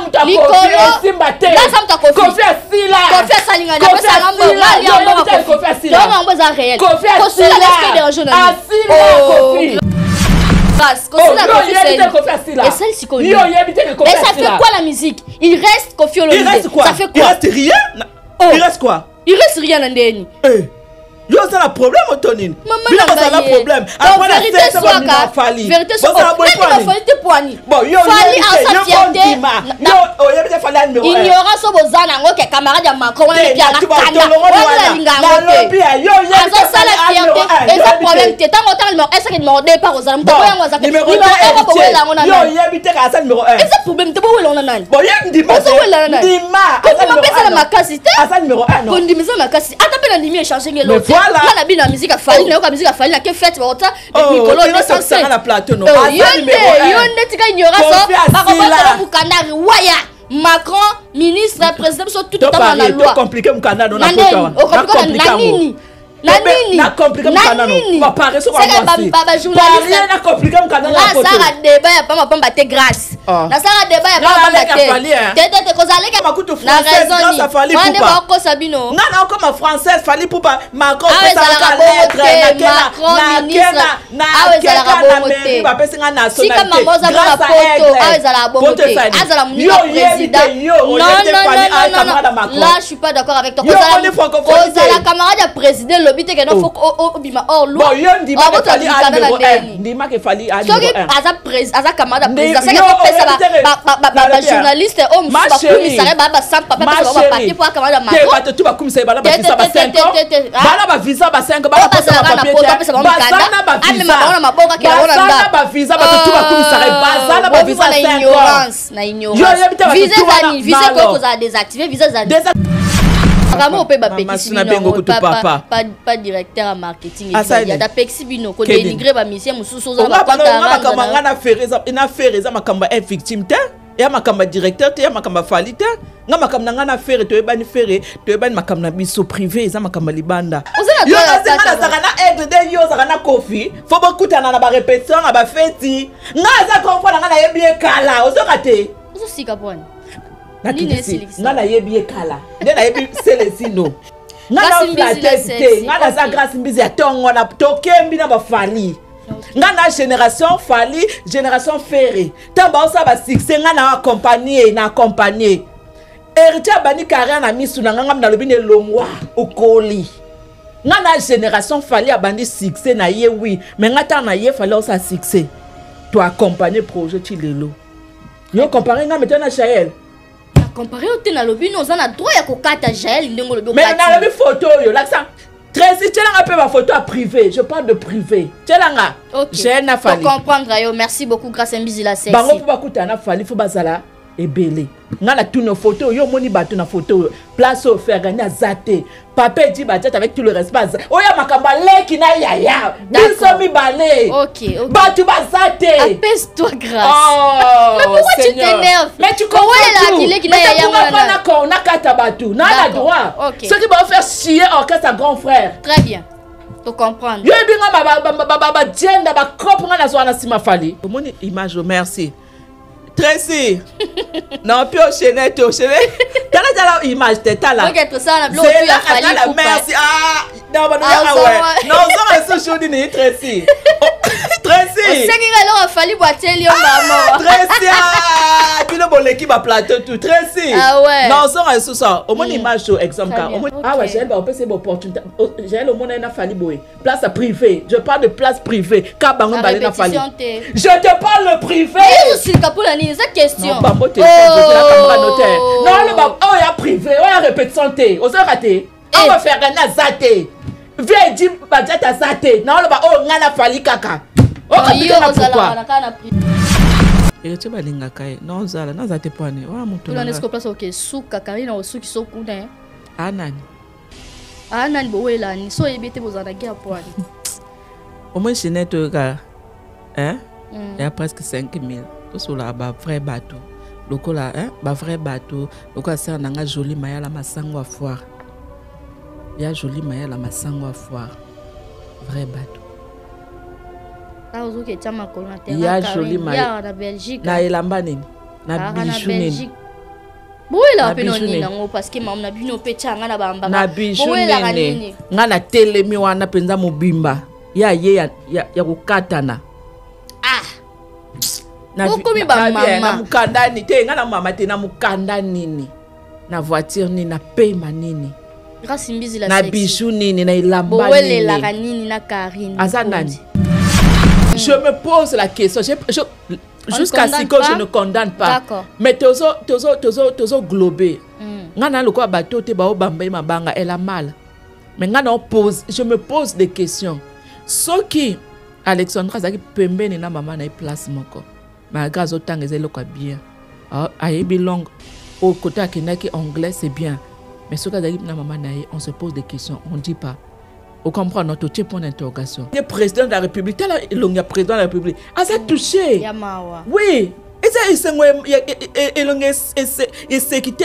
moto te. Kofi. Et ça fait quoi la musique? Il reste Kofi Il Olomide reste quoi? Ça fait Il quoi reste rien? Oh. Il reste quoi? Il reste rien na ndeni Eh, yo ozala problème otonini bino bozala problème. Bafali te Fali. Oyebi a te, sa yo fierté. kondima Na- yo oyebi te fali ya numéro un. ignorance oyo boza nango ke camarade ya macron wana Te, epi anga natuba kanda tolongoli wana wana. nalinga Nalobi yango te ya, yo oyebi te azosala fali ya numéro un, fierté eza te. problème te ntango otanga numéro eseke numéro d par ozala moto Bon, yango azaka numéro numéro deux, eko héritier. bokoyela yango na yo nani oyebi te kaka asa numéro un. eza problème te bowelango na nani ndima te. Ozowela na nani? ndima aza kondima numéro mpe eza un, na non? makasi te kondimisa makasi ata mpe na ndimi echange ngelo Mais voilà. nga na bino ya nake fete Oh, mikolo kino tokisanga na? Aza yo nde tika ignorance Kofi Asila. bakobotala mukandari waya. Macron ministre président biso tout to otama na loi. na nini nasala débat ya pambapamba te grâce Ah. nasala débat ya Nga pambapamba naleka Fally, hein. te te te kozaleka Makutu na française fali pupa macron Awa ezalaka bongo te, sika mama oza mpo na poto awa ezalaka bongo te azala moninga président. non non non non non là je suis pas d'accord avec toi. Kozala- camarade ya président lobi te keno fo obima hors loi bon yo ndimake Obota fali a likana na numéro ndeni. 1 ndimake fali a soki numéro 1 aza prés- aza camarade ya Ndi- président seke yo, kopesa oyebi te- nalobi ya. bajournaliste oyo Ma mosusu chérie. bakumisaka baa basampa Ma pe chérie. bapapie mpo akamada te macron bato tu bakumisa ye bana Te- bavisa te- ba te- 5 te- ans te- te- ah. bana bavisa ba 5 Oyo bana bazalaka na poto, bapesa bango mikanda. Amema bango na maboko akela bango na bazana ndako. bavisa bato tu bakumisaka ye bazana Oh, bavisa boviva na 5 ans ignorance na Yo, ignorance yebi te bato vise tu wana ezani vise malo. koyo kozala désactive vise ezani Déjà- vraiment Mama, bapekisi sina bino bengo yango, kutu pa- pa- papa. pa- pa directeur ya marketing adapekisi bino kodénigre bamisie mosusu oza na Onga bana- onga makambo bakonta nga na fere eza- makambo ya victime te ya makambo ya directeur te ya makambo ya fali te nga makambo na nga na fere toyebani fere toyebani makambo na biso privé eza makambo ya libanda. Yo nasenga nazalaka na aigle de yo ozalaka na kofi fo bokutana na barépétition na bafeti nga aza kompo na nga nayebi ye kala ozoka te ozosika pwani Esilikisa? nga nayebi ye kala nde nayebi selesino nga Grâce na Mbizi le flatese te sexy, nga naza ok. grâce mbizi ya ntongo na tokembi na bafali nga na génération fali génération fere ntango baosala basuccès nga na accompagne na accompagne héritier abandi carrière na misu na nga nga nalobi na elongwa okoli. Nga na génération fali abandi succès na ye wi me nga ntango na ye fali osala succès. To accompagne projet ti lelo. Yo compare nga mete na chael compare yo te nalobi no oza na droit ya kokata jael ndenge olobi mais nalobi photo oyo lakisa. Tracy tielanga mpe bafoto ya privé. Je parle de privé. Tielanga jael na fali comprendre yo. Merci beaucoup. Grâce mbizila bango sexy mpo bakutana na fali fo bazala ebele nga na tuni foto oyo omoni bato na oyo place oyo fergani aza te papa edi bajate avec tout le respect oyo makambo aleki na yaya biso mibale bato baza te Oh, nakata bato na na droit Ok. soki baofaire orchestre grand frère très bien yo yebi nga badienda bakope nga nazwa na nsima fali omoni image merci tracy non mpe ochaîne te ochaîne tala tala image te tala ok tosala na biloko tu ya merci. Ah non Ah, banaa ozonga. we non ozonga lisusu shudi ni tracy tracy yo mama tracy ah, baplateau tout. Tracy Ah ouais. non ozonga lisusu awa omoni Mm. image to exemple ka omoni Ok. awa jael baopesa ye baopportunité jael omona ye na fali boye place je parle de place privé ka bango Na mibale na fali répétition te je te parle le privé eza question. Bango teozelaka privé kaka. Sukaka chenete oyo kala ya presque 5 000 tout cela ba vrai bateau. Lokola hein ba vrai bateau. Lokola sera nanga joli maya la masango à foire. Ya joli maya la masango à foire. Vrai bateau. Ya joli maya na elamba nini? Na bijou nini? Na bino mpe tia ngai na bambaka na wana mpenza mobimba. Ya ye ya kokatana bamama nini te nga na mama te na mokanda nini? Na voiture nini na pema nini? Grâce mbizila na bisu nini na elamba bowelelaka nini? na karine aza nani? Je me pose la question jusqu'à ce que je ne condamne pas. Mais tozo tozo tozo tozo globe. Mm. nga na lokola bato te baobamba ye mabanga elle a mal. Mais nga na pose je me pose des questions. Soki alexandra azalaki pembeni na mama na ye place moko malgré azotanga eza eloko ya bien. Ayebi longue au côté akendaki anglais c'est bien. Mais soki azalaki na mama na ye on se pose des questions on dit pas. Ocomprendre notre totie point d'interrogation ye président de la république. Tala elongi ya président de la république. Aza touché. Oui. Eza esengo elongi eseki te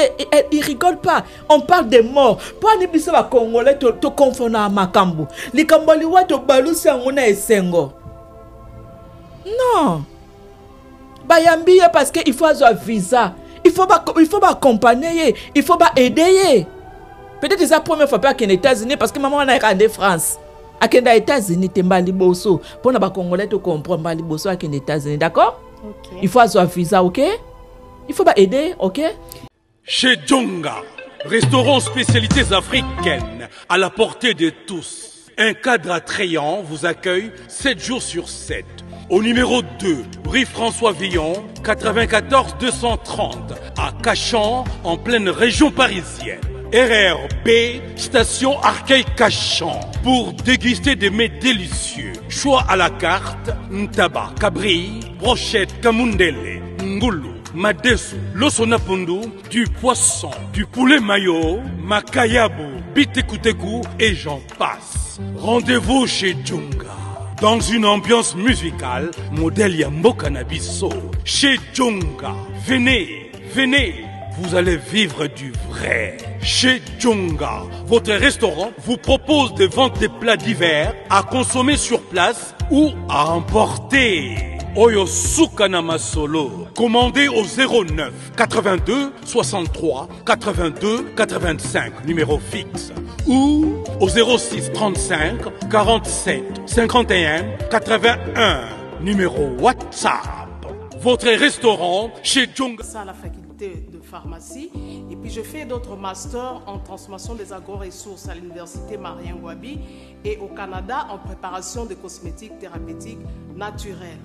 il rigole pas. On parle de mort mpo ani biso bacongolais tokonfonaka makambo? Likambo liwa tobalusi yango na esengo non bayambi ye parce que il faut azwa visa. Il faut baccompagner ye il faut baaider ye peut-être eza première fois mpe akende états-unis parce que mama wana ayaka nde france. Akende ya états-unis te mbala liboso mpona bacongolais tocomprendre mbala liboso akende états-unis d'accord? Okay. il faut azwa visa ok? Il faut baaider ok? Chez Djonga restaurant spécialités africaines à la portée de tous. Un cadre attrayant vous accueille 7 jours sur 7 au numéro 2, rue François Villon, 94 230, à Cachan, en pleine région parisienne. RRB, station Arcueil-Cachan, pour déguster des mets délicieux. Choix à la carte, ntaba, cabri, brochette, kamundele, ngulu, madesu, losonapundu, du poisson, du poulet mayo, makayabu, bitekuteku et j'en passe. Rendez-vous chez Djunga. Dans une ambiance musicale, modèle Yambo Cannabiso, chez Djunga. Venez, venez, vous allez vivre du vrai. Chez Djunga, votre restaurant vous propose de vendre des plats divers à consommer sur place ou à emporter. Oyo Sukana Masolo. Commandez au 09 82 63 82 85, numéro fixe. Ou au 06 35 47 51 81, numéro WhatsApp. Votre restaurant chez Djunga. Ça, la faculté de pharmacie. Et puis je fais d'autres masters en transformation des agro-ressources à l'université Marien Wabi et au Canada en préparation de cosmétiques thérapeutiques naturelles.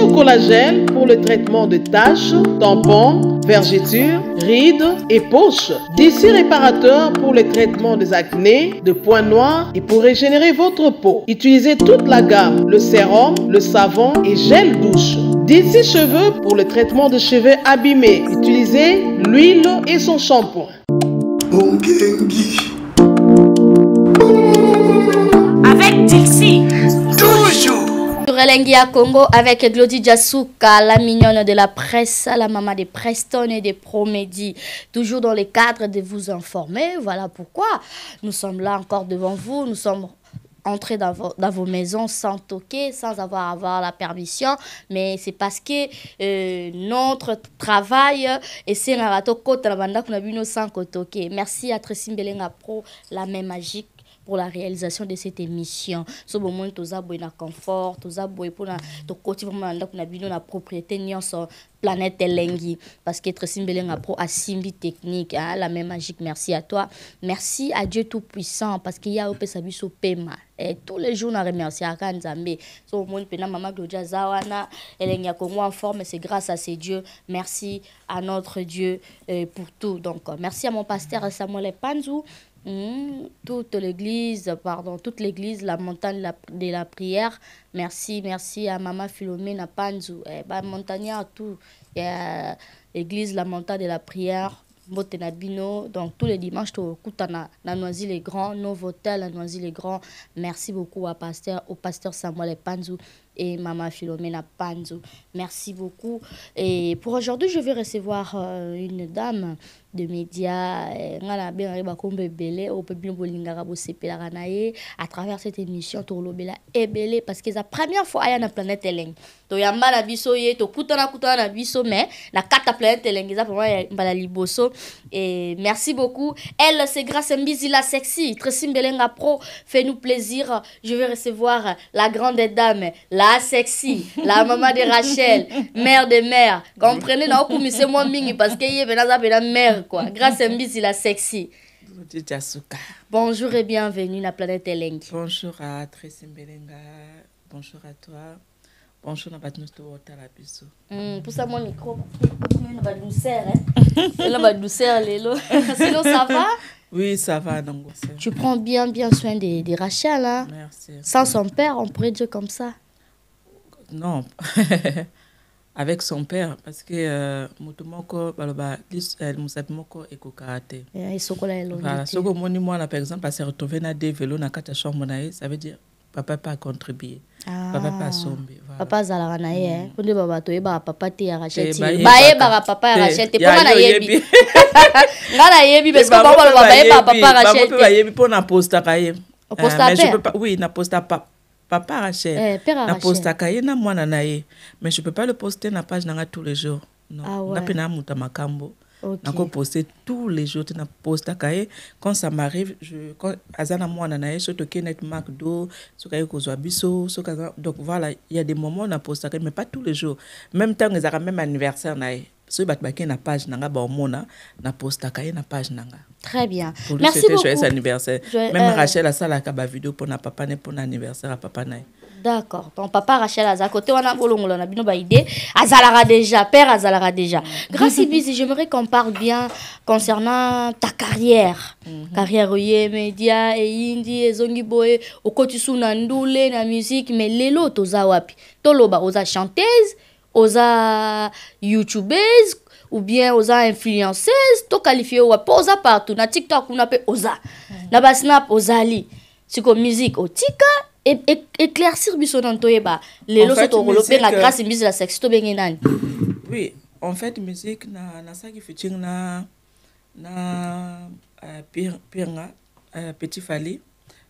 Au collagène pour le traitement de taches, tampons, vergetures, rides et poches. D'ici réparateur pour le traitement des acnés, de points noirs et pour régénérer votre peau. Utilisez toute la gamme, le sérum, le savon et gel douche. D'ici cheveux pour le traitement de cheveux abîmés. Utilisez l'huile et son shampoing. Avec Dixie. Relengi à Congo avec Glody Jasuka, la mignonne de la presse, la maman des Preston et des Promédies. Toujours dans le cadre de vous informer. Voilà pourquoi nous sommes là encore devant vous. Nous sommes entrer dans vos, maisons sans toquer, sans avoir, avoir la permission, mais c'est parce que euh, notre travail et c'est un rato sans toquer. Merci à Tracy Mbelenga Pro, la main magique pour la réalisation de cette émission. So bon moment toza boy na confort, toza boy pour na to koti vraiment na propriété planète elengi parce que Pro a simbi technique hein, la même magique. Merci à toi. Merci à Dieu tout puissant parce qu'il y a tous les jours. So, pena maman Gloria Zawana, en forme, c'est grâce à ces dieux. Merci à notre Dieu euh, pour tout. Donc, merci à mon pasteur Samuel Panzou. Hmm, toute l'église, pardon, toute l'église, la montagne de la prière. Merci, merci à Mama Philomena Panzu, eh, bah, montagnard, tout. Et à l'église, la montagne de la prière. Mbote na bino. Donc, tous les dimanches, tu écoutes na, na Noisy-les-Grands, Novotel à Noisy-les-Grands. Merci beaucoup à pasteur, au pasteur Samuel Panzu et Mama Philomena Panzu. Merci beaucoup. Et pour aujourd'hui, je vais recevoir euh, une dame de médias. eh, nga na bengaki bakombo ebele oyo mpe bino bolingaka bosepelaka na ye à travers cette émission tolobela ebele parce que eza première fois aya na planète elenge toyamba na biso ye tokutana kutana na biso mais na kati ya planète elenge eza vraiment mbala liboso et merci beaucoup. Elle c'est grâce à Mbizi la sexy Tracy Mbelenga Pro fait-nous plaisir. Je vais recevoir la grande dame la sexy la maman de Rachel mère de mère. Comprenez na okumise mwa mingi parce que ye pena aza pena mère quoi grâce à Mbizi la sexy bonjour et bienvenue na planète elengi Bonjour à Tracy Mbelenga. Bonjour à toi. Bonjour na bato nyonso totala biso. Mm, poussa mon micro na badouceur hein? na badouceur lelo sinon ça va? Oui, ça va, Nango. tu prends bien bien soin de, de Rachel hein? Merci. sans son père on pourrait dire comme ça Non. Avec son père, parce que euh, moto moko baloba eh, mosapi moko ekokaka te. Soki omoni mwana par exemple ase retrouve na de velo na kati ya chambre na ye ça veut dire papa mpe acontribue Ah. papa mpe asombi papa azalaka na ye eh. po nde babato oyebaka papa te ya rachel bayebaka. papa ya rachel te ya mpo nga yo nayebi. nga nayebi parce que Eh, bango baloba bayebaka papa rachel te bayebi mpo napostaka ye. Oposta Euh, oui naposta pa, papa rachel Eh, napostaka ye na mwana na ye. Mais je peux pas le poster na page nanga tous les jours. Non. Ah ouais. nga mpe na muta makambo. Ok. nakoposte tous les jours te napostaka ye quand ça m'arrive je- quand aza na mwana na ye so tokei net mark do soki aye kozwa biso soki aza donc voilà il y a des moments napostaka ye mais pas tous les jours. Même ntango ezalaka même anniversaire na ye. Soki bato bakei na page nanga baomona napostaka ye na page nanga très bien. Pour lui merci c'était joyeux beaucoup. anniversaire. Même euh, rachel asalaka bavideo mpona papa ne mpona anniversaire ya papa na ye d'accord. Donc papa rachel aza kote wana bolongola na bino baide azalaka déjà père azalaka déjà. Grâce ibisi j'aimerais qu'on parle bien concernant ta carrière. Carrière oye média eyindi ezongi boye okoti su na ndule na musique mais lelo toza wapi? Toloba oza chanteuse oza youtubeuse ou bien oza influenceuse toqualifie wapi mpo oza partout. Na tiktok kuna mpe oza na basnap ozali siko musique otika éclaircir biso nani toyeba lelo so tokolo mpe na grâce mbisi la sexe tobenge nani oui en fait musique na nasalaki featuring na na uh, Pir- pirnga uh, petit fali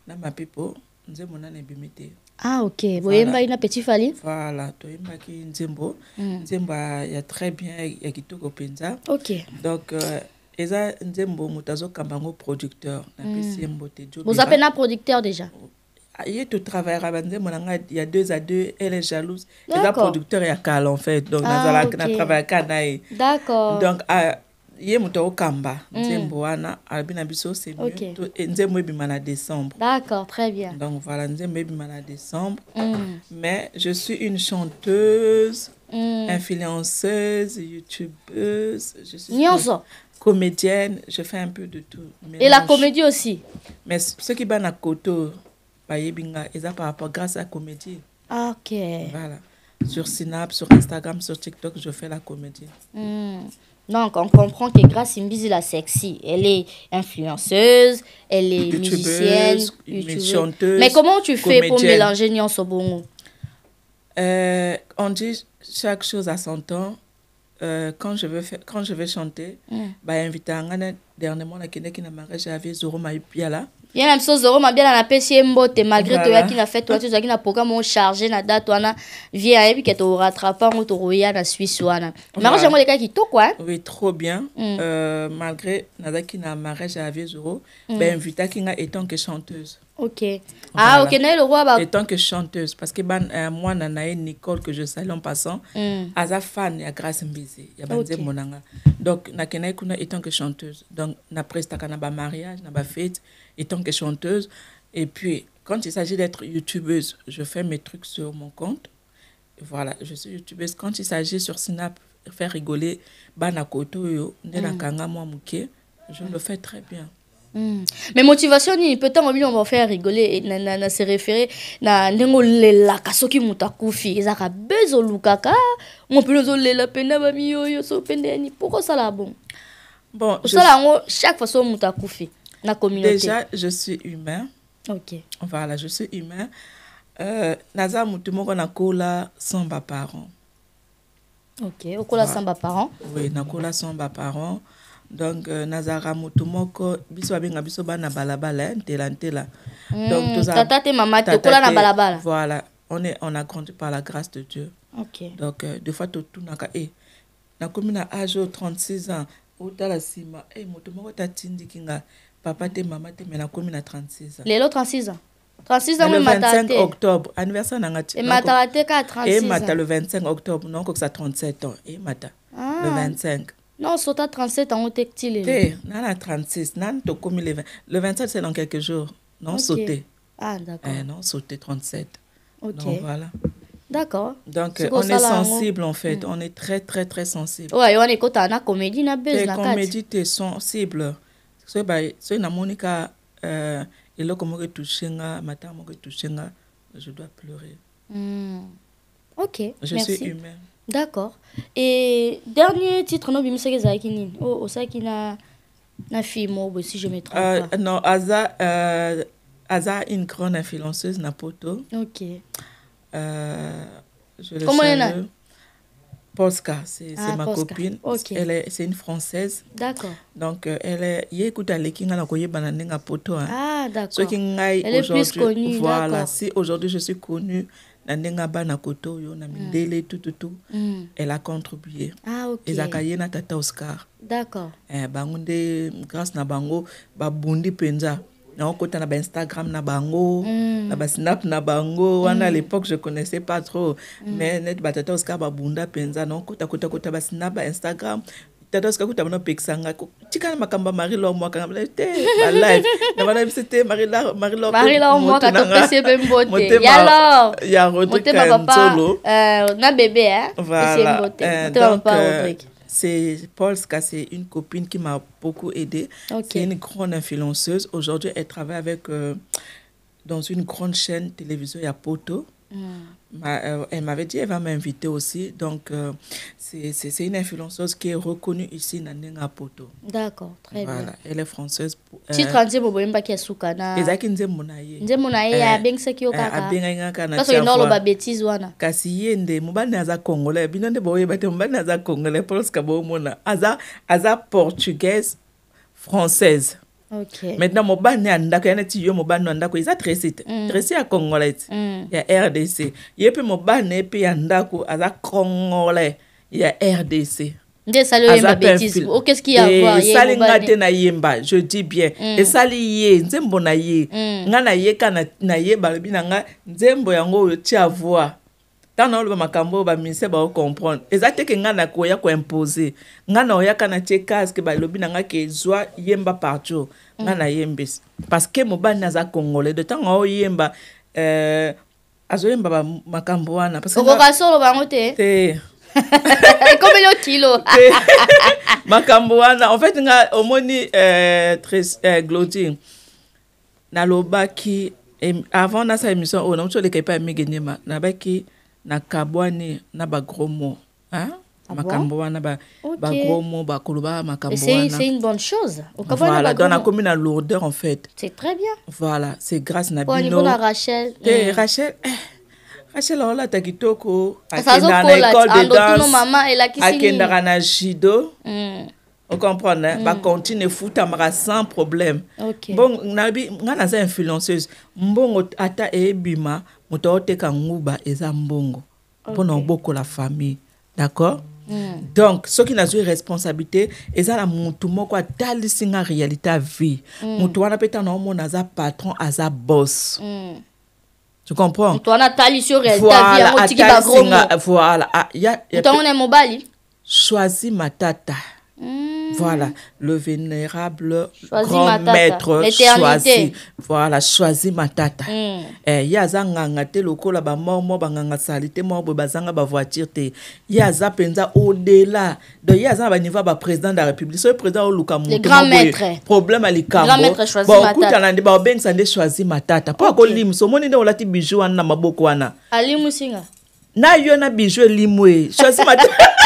na mapipo nzembo nana ebimi te ah ok. Boyembaki na petit fali voilà toyembaki nzembo. Nzembo ya ya très bien ya kitoko mpenza. Ok. Donc uh, eza nzembo moto azokamba yango producteur. Napesi ye mbote boza mpe na producteur déjà ye totravaillera banzembo na ngai ya deux à deux elle est jalouse. Eza producteur ya kala en fait. Donc Ah, nazalaka ok. natravaillaka na ye d'accord. Donc ah, ye moto akokamba nzembo wana alobi na biso c'est mieux Ok. to- eh, nzembo ebima na décembre. D'accord très bien. Donc voilà nzembo ebima na décembre. Mm, mais je suis une chanteuse mm. influenceuse youtubeuse je suis nyonso. comédienne. Je fais un peu de tout. Et la Mélange. comédie aussi. Mais soki bana koto bayebi nga eza par rapport grâce à comédie. Ah, ok. Voilà. Sur Snap sur Instagram sur TikTok je fais la comédie. Hmm. Donc, on comprend que Grace la sexy, elle est influenceuse, elle est musicienne, chanteuse, Mais comment tu fais pour mélanger Nyonso Bongo Euh, on dit chaque chose à son temps. Euh, quand, je veux faire, quand je vais chanter, Mm. bah, invité à Ngana, dernièrement, nakendeki na mariage, j'avais Zoro Maïpiala. Ye na biso zoro mabiala napesi ye mbote malgré toyaki na fete wana tozalaki na programme o chargé na date wana vie ayebi ke torattrape yango tokoya na swisse wana mariage yango elekaki kitoko? Oui, trop bien. Mm. Euh, malgré Nazaki na mariage, j'avais Zoro, bah, invité à Kinga étant que chanteuse. ok ah ok na ye lokwa ba Étant que chanteuse. Parce que euh, moi, Nanae Nicole, que je salue en passant, Mm. aza fan ya grâce mbizi ya banze Ok. monanga donc nakendaki kuna étant que chanteuse donc naprestaka na bamariage na bafete étant que chanteuse. Et puis quand il s'agit d'être youtubeuse je fais mes trucs sur mon compte. Voilà je suis youtubeuse. Quand il s'agit sur snap faire rigoler bana koto oyo nde nakanga mwa moke je le fais très bien. Mm. mais motivation nini peut ntango bino bafaire rigole na, na, na se référé na ndenge olelaka soki moto akufi ezalaka be ezolukaka mo mpene ozolela mpena bamiyoyo so mpende yani pourkoi osala bon? Bon osala yango chaque fois so moto akufi na communauté. Déjà je suis humain. Ok. Voilà je suis humain. Euh, naza motu moko nakola sans baparent ok okola Voilà. sans baparent oui nakola sans baparent donc euh, nazalaka motu moko biso babenga biso bana balabala eh, ntela. Ntela Mm, tata te mama te okola na balabala. Voilà on, est, on a grandi par la grâce de dieu. Ok. Donc euh, des fois totunaka e nakomi na age oyo 36 ans otala nsima e moto moko tatindiki nga papa te mama te me nakomi na 36 ans. Lelo 36 ans. 36 ans emataka 25 te octobre anniversaire nanga emataka te ka 36 emata ans? le 25 octobre nakokisa 37 ans. Emata Ah. le 25 non sota 37 ans te ti lelo te na na 36 nani tokomi le 20 le 27 c'est dans quelques jours. Non Ok. sauté. Ah d'accord. Eh, non sauté 37 ok. Donc voilà. D'accord. Donc euh, on est sensible en fait. On est très très très sensible. Oyo ayo wana ekotaka na comédie na base te na kati comédie te sensible soki ba- soki namoni ka euh, eloko moko etouche nga matanga moko etouche nga je dois pleurer. Hmm. ok je merci. suis humain d'accord. Et dernier titre no obimisaki ezalaki nini. Osalaki na na film oyo si je me trompe euh, pas. non aza euh, aza une grande influenceuse na poto ok. Euh, je le Comment elle est salue. Polska, c'est Ah, ma Polska. copine. Ok. Elle est, c'est une française. d'accord Donc, euh, elle est, ye écoute aleki nga na koyebana ndenge ya poto. Hein. ah d'accord ngai Elle est plus aujourd'hui connue, voilà si aujourd'hui je suis connue na ndenge ya bana koto oyo na mindele tututu Hmm. elle a contribué ah ok ezalaka ye na tata oscar d'accord eh, bango nde grâce na bango babundi mpenza naokota na bainstagram na bango Mm. na basnap na bango. Wana à l'époque je connaissais pas trop. Mais net batata oscar babunda mpenza naokotakotakota basnap bainstagram tata oscar kuta bana opekisa ngai ko- tika na makambo ya marie lor mwaka te balive na bana biso te omwaka na ya nzolo euh, na hein. Voilà. Euh, donc, papa euh, c'est Polska, c'est une copine qui m'a beaucoup aidée. Ok. C'est une grande influenceuse. Aujourd'hui, elle travaille avec euh, dans une grande chaîne télévision à Poto. Ma- euh, elle m'avait dit elle va m'inviter aussi. Donc, euh, c'est une influenceuse qui est reconnue ici dans Nenga Poto. d'accord très bien elle est française. Euh, titre nzembo boyembaki ya suka na ezalaki nzembo na ye nzembo na ye Eh, abengisaki yo eh, kaka abengaki nga kaka na mpasi tia okenda oloba voix. bétise wana kasi ye nde mobali aza congolais bino nde boyeba te mobali aza congolais polska bomona aza aza portugaise française ok. Maintenant mobali ne ya ndako ya neti yo mobali no ya ndako. Eza te Mm. ya congolais. Mm. ya rdc ye mpe mobali na ye mpe ya ndako aza congolais. Ya rdc nde esali oyemba Aza mpe bétise infil- o qu'est-ce qui y a à Eh, voir? Te nayemba je dis bien. Mm. esali ye nzembo na ye. Mm. nga nayeka na- nayeba lobi na nga nzembo yango oyo tia voi ntango naoloba makambo oyo baministère baocomprendre eza teke nga nakoya koimpose nga naoyaka na tie casque balobi na nga ke ezwa yemba partout. Nga nayembisi parce que mobali naza congolais. De ntango aoyemba euh, azoyemba ba- makambo wana. Okoka so oloba yango te. Te ekomeli okilo makambo wana. En fait nga omoni euh, euh, nalobaki avant nasala émission oyo nauti oleka epai ya migenema nabaki na bagros mot hein? Ah makambo wana ba- Ok. bagros mot bakoloba makambo c'est une bonne chose. Voilà donc nakomi na lourdeur en fait. C'est très bien. Voilà c'est grâce na bino rachel te mm. rachel eh, rachel aolata kitoko. Akendaka na école de danse. akendaka na judo Mm. Ocomprendre mm. bacontine efutamaka sans problème. Mbongo nabi nga naza influenceuse. Mbongo ata eyebima moto aoteka nguba eza mbongo. Mpona Ok. obokola famille. D'accord? Mm. donc soki nazwi responsabilité eza na motu moko atalisi nga réalité ya vie. Motu wana mpe ntango naomona aza patron aza boss. Mm. tu comprends? Moto wana atalisi yo réalité ya vie yango otiki bagros atalisinga mo voilà. Ah, moto yango na mobali? Choisi matata Mm. Voilà, le vénérable Choisi grand maître choisi. Voilà, choisi matata. Mm. Eh, ye aza nganga te lokola bamor mo banganga sali te moko boye bazanga bavoiture te. Ye aza mpenza au-delà. Donc ye aza na baniveau ya baprésident de la république. Soki président oluka grand mo boye, maître. problème ya Grand maître Choisi likambo Matata. bakutana nde babengisa nde choisi matata mpo akolimisa. Omoni nde olati bijou wana na maboko wana. Ali musinga na yo na bijou elimu e choisi matata grâce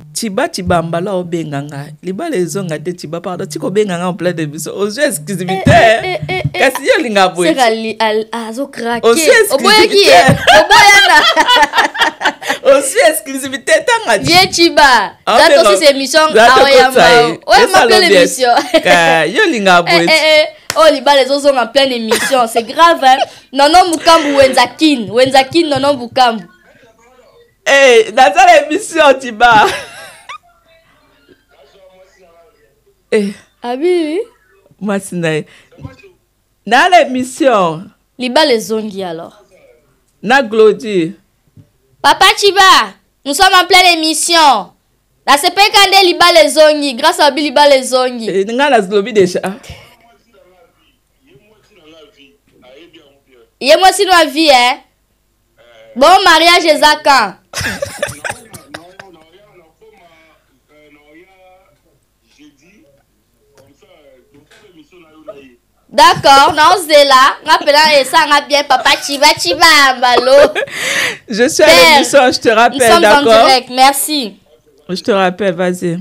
tiba tiba mbala obenga nga. Libala ezonga te tiba pardon tika obenga nga en plein de biso ozwi exclusivité. Eh, eh, eh, kasi yo olinga boye. Seka ali- al- azokrake Aussi exclusivité. ciba Ah, olinga boye. oyo libala ezozonga pleine émission. C'est grave hein? nono mukambu wenzakin wenzakin nono mukambu. Eh, nazala émission tiba abi? Mwasi na ye. Nala émission libala ezongi alors. Na glodi papa ciba nous sommes en pleine émission. Nasepelika nde libala ezongi grâce abi libala ezongi Eh, nga nazolobi déjà ye mwasi no avi eh? bon mariage eza d'accord naozela nga mpena esanga bien papa ciba yambalo Je suis à l'émission, je te rappelle, d'accord? direct merci. Je te rappelle, vas-y.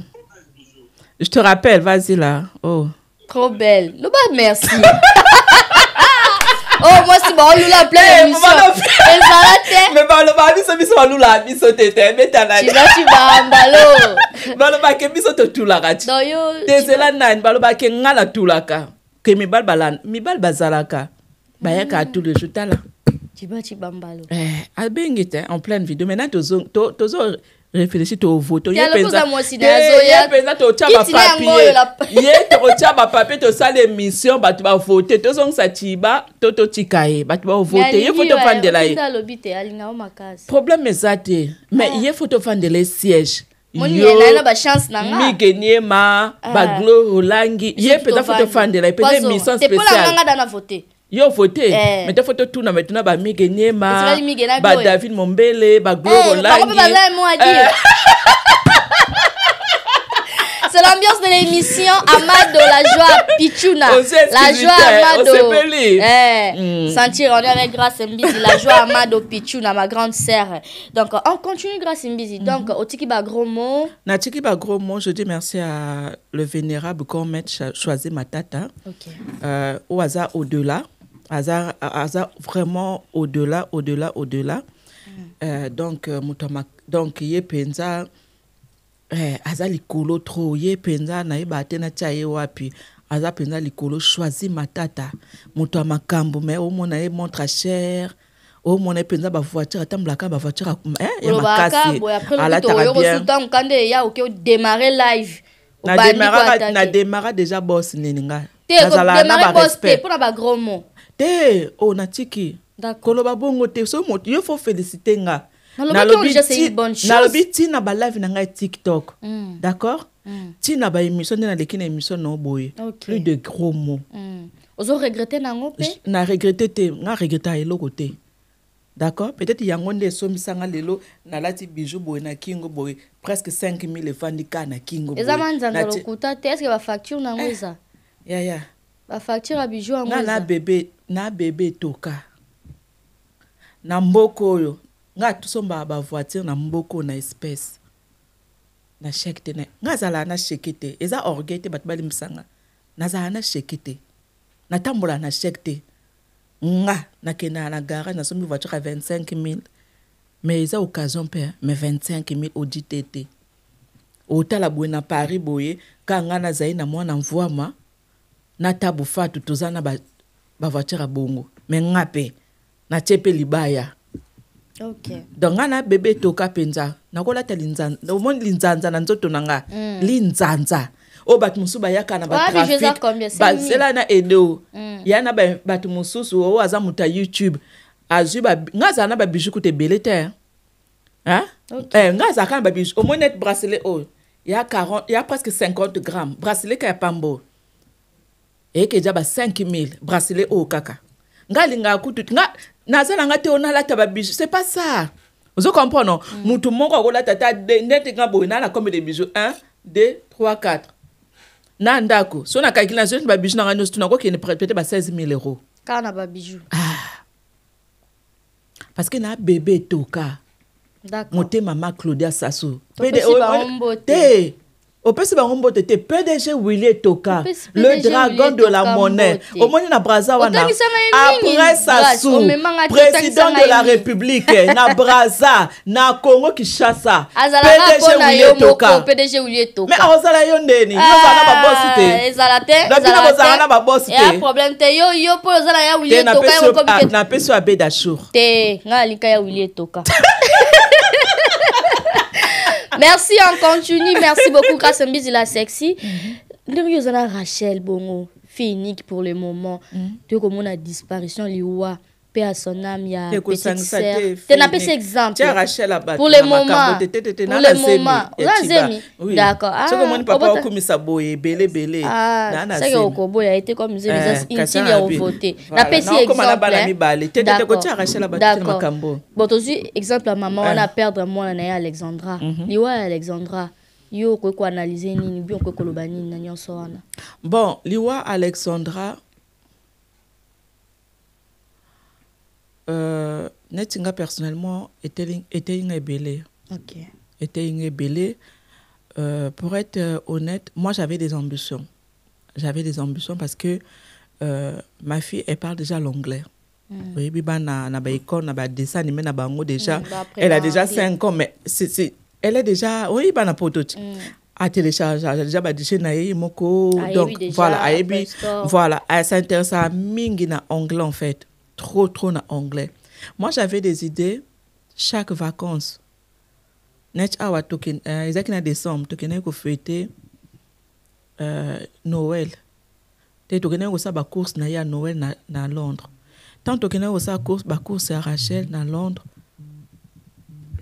Je te rappelle, vas-y là. Oh. trop belle. Loba merci. Oh mwasi baolula plein Eh, émission. Ezala te Mais baloba biso biso balula biso te te balobake totulaka ti nani balobake nga natulaka ke mibali bala mibali bazalaka. Bayaka atulu ejo tala ciba ciba mbalo. Eh, abengi te en pleine vidéo. Maintenant tozo to- tozo réfléchir tovote ye mpenza totya Kiti na yango oyo la- bapapie ye tokotya bapapie tosala émission bato bavote tozongisa tiba to totika ye bato bavote ye fo tofandela ye. problème eza te mais ye fo tofandela ye siège moni ye naye na bachance na nga migeniema Ah. baglo olangi ye mpenza fo tofandela mpenza émission spéciale nganga dana vote yo vote Eh. mais te fo totuna metuna bamigeniema Esikali Mige na boy. badavid mombele baglo Eh, olangi C'est l'ambiance de l'émission Amado, la joie Pichuna. On s'est La joie Amado. Eh, Mm. Sentir, on est avec Grâce Mbizi. La joie Amado Pichuna, ma grande sœur. Donc, on continue Grâce Mbizi. Donc, au tiki ba gros mot. natiki bagros mot je dis merci à le vénérable grand maître choisi matata Ok. euh, oyo aza au-delà aza, aza vraiment au-delà au-delà au-delà euh, donc euh, donc ye mpenza eh, aza likolo trop. Ye mpenza nayeba te natya ye wapi? Aza mpenza likolo. Choisi matata moto ya makambo me omona ye montre cher omona mpenza bavoiture atambolaka bavoiture ya- eh, ya makasi. alataka eya oke odémarre live. Na démarra déjà boss nini nga? Te nazala na bos barespect mpona bagros mot te o natiki D'accord. koloba bongo te so moto yo fo félicité nga Nalobi ntina balive na ngai tiktok. Mm. d'accord? Ntina baémission nde naleki na émission na boye Ok. plus de gros mots. Mm. ozoregrete nango mpe na regrete te. Nga regreta eloko te. D'accord? Peut-être yango nde esomisanga lelo nalati bijou boye na kingo boye. Presque 5 000 efandi ka na kingo eza manzanza lokuta te. Estce bafacture nango Eh. eza? ya ya. Bafacture ya bijou yango na bebe na bebe etoka na mboka oyo nga tosombaka bavoiture na mboka oyo na espèce. Na sheke te na- nga azalaka na sheke te. Eza orgueil te bato balimbisanga nazalaka na sheke te. Natambolaka na sheke te. Nga nakendaka na garage nasombi voiture ya 25 000 mais eza occasion mpe mais 25 000 odi te. Te otala boye na paris boye ka nga nazali na mwana mvwama na tabu fatu toza na ba- bavoiture ya bongo. Me nga mpe natie mpe libaya ok donc nga na bebe toka mpenza nakolata linzanza omoni linzanza na nzoto na nga Mm. linzanza oyo bato mosusu bayaka na Wana bijou eza combien? batrafic Cinq mille? basela na edo Mm. ya na ba- bato mosusu oyo aza moto ya youtube azwi ba- nga azala na babiju kuta ebele te hein? Hein? Eh, nga azalaka na babiju omoni neti bracelet oyo ya 40 ya presque 50 gramme bracelet ka ya pambo eyeke eja ba 5 000 bracelet oyo kaka nga alingaka kutu nga naza na nga te oyo nalata babiju c'est pas ça. Ozo comprendre mm. mutu moko akolata ta de- neti nga boye na na combien de bijou 1 2 3 4 na ndako. So na calcule nazo babiju na nga nyonso tu nakokende peut-être ba 16 000 euros? Kaka na babijou parce que na bebe etoka motema ma claudia mbote. te opesi bango mbote te pdg willi etoka Opesi le dragon de la monnaie. Mbote. omoni na braza wana après sasu président de la république na braza na congo kinshasa pdg wili etoka. Mais akozala yo ndeni ozala na babosi Ah, te ezala te. Na babosi te. problème te yo yo mpo ozala ya wili te etoka napesi yo yo- mokomi ah, te alika ya wili etoka merci on continue. Merci beaucoup. Grâce mbizi la sexy. Rachel bongo fille unique pour le moment tokomona disparition liwa mpe ya son âme ya Te petite kosangisa sœur te fille napesi unique. exemple Tia pour na le moment pour na le na moment ya oza Chiba. zemi Oui. d'accord soki omoni papa obota- okumisa boye ebele ebele na na seke zemi. okoboya ete comme zemi Eh, eza kasi intime ya na bi- ovote Voilà. napesi Naokoma na exemple mibale. Te, te, te, D'accord. kotia Rachel D'accord. makambo. bon tozwi exemple ya mama wana Eh. aperdre mwana na ye alexandra liwa ya alexandra yo okoki koanalyse nini bi okoki koloba nini na nyonso wana bon liwa alexandra euh, neti nga personnellement eteli nga ebele ok. Nga ebele euh, pour être euh, honnête moi j'avais des ambitions. J'avais des ambitions parce que euh, ma fille elle parle déjà l'anglais. Mm. oyebi bana na na badessin animé na bango déjà. Mm, ba-apprendre elle a déjà anglais. 5 ans mais c'est, elle est déjà oyebi bana poto ti atélécharge déjà badeshe na ye moko. Donc déjà, voilà ayebi voilà elle s'intéresse à mingi na anglais en fait trop trop na anglais moi j'avais des idées chaque vacances. Neti awa token euh, ezalaki na décembre tokendaki kofete euh, noël. Te tokendaki kosala bacourse na ye ya noël na, na londres. Tant tokendaki kosala course bacourse ya rachel na londres.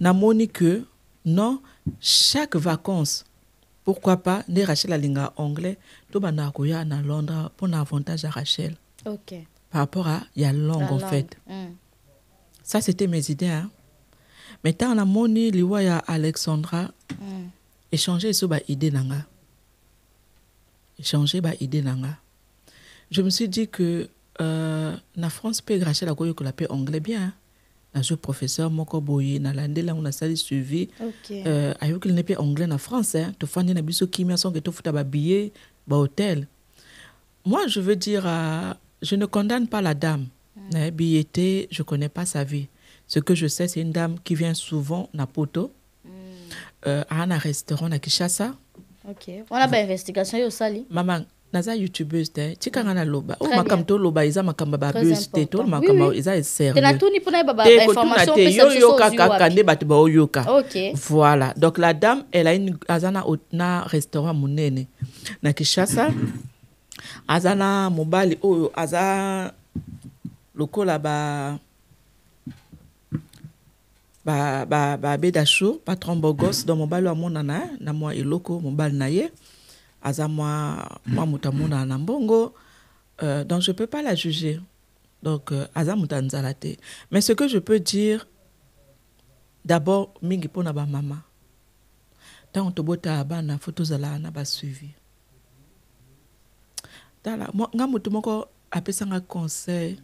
Namoni que non chaque vacances pourquoi pas nde rachel alingaka anglais to bandaka koya na londres mpona avantage ya rachel. Ok par rapport à ya langue La en langue. fait Mm. ça c'était mes idées hein. mais ntango namoni liwa ya alexandra Mm. échanger so baidée na nga échanger baidée na nga je me suis dit que euh, na france mpe rachel akoyokola mpe anglais bien hein. nazwi professeur moko boye nalandeli yango nasali suivi Ok. euh, ayokeli ne mpe anglais na france hein. tofandi na biso kimia sonke tofuta babillet bahotel moi je veux dire euh, je ne condamne pas la dame nayebi ye te je connais pas sa vie. Ce que je sais c'est une dame qui vient souvent na poto euh, aa na restaurant na kinshasa. Ok. Wana bainvestigation yo osali mama naza youtubeuse te tikanga naloba oyo Très makambo toloba eza makambo ya babuse te Oui, makambo eza yeba te kotuna bainformation te opesa yo biso yoka ozwi kaka nde bato baoyoka ok. Voilà. Donc la dame elle a une aza na, na restaurant monene na kinshasa aza na mobali oyo aza lokola ba ba ba babeda show patron bogos donc mobali amonana na mwa eloko mobali na ye. Aza mwa mwa moto amonana na mbongo. Euh, donc je peux pas la juger. Donc euh, aza moto ya nzala te. Mais ce que je peux dire d'abord mingi mpona bamama ntango tobotala bana fo tozala na basuivi tala nga moto moko apesanga conseil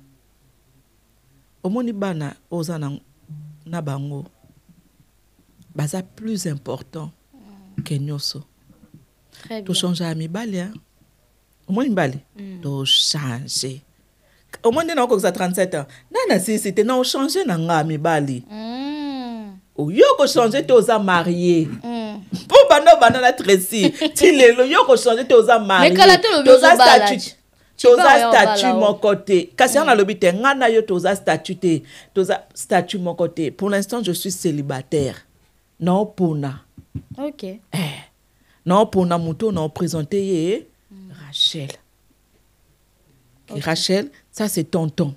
omoni bana oza na, na bango. Baza plus important ke nyonso très bien. tochangeaka mibali a omoni mibali. Tochange omoni nde naokokisa 37 ans. Nani asilisi te na ochange na nga mibali. Mm. Yo kochange te oza marie Mm. mpo banda obanda na tresi ti lelo yo kochange te oza marie Mais kala te olobi toza statut moko te kasi wana nalobi te ngai na yo toza statut te. Toza statut moko te pour l'instant je suis célibataire. Naopona Ok. eh, naopona moto naoprésente ye rachel. Okay. rachel? Ça c'est tonton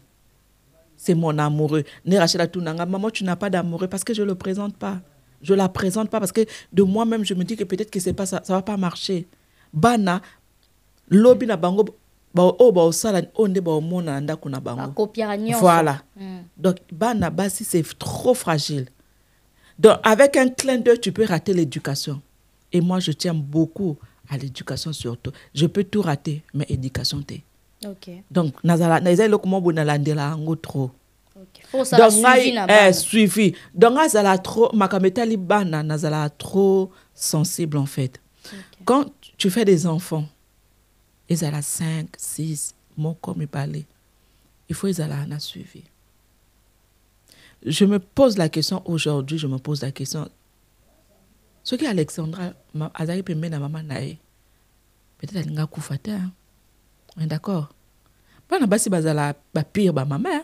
c'est mon amoureux. Ne maman tu n'as pas d'amoureux parce que je le présente pas. Je la présente pas parce que de moi-même je me dis que peut-être que pas ça ça va pas marcher. Bana lobi na bango ba- oyo baosala oyo nde baomona na ndako na bango. Bakopiaka nyonso voilà. Mm. donc bana basi c'est trop fragile. Donc avec un clin d'œil tu peux rater l'éducation. Et moi je tiens beaucoup à l'éducation surtout. Je peux tout rater mais éducation te ok. Donc nazala na eza eloko moko boye nalandela yango trop donc ngai eh, suivi. Donc ngai azala trop makambo etali bana nazala trop sensible en fait. Quand tu fais des enfants ezala 5 6 moko mibale il faut ezala na suivi. Je me pose la question aujourd'hui je me pose la question. Soki alexandra ma- azalaki pembeni na mama na ye peut-être alingi akufa te. On est d'accord? Bana basi bazala bapire bamama.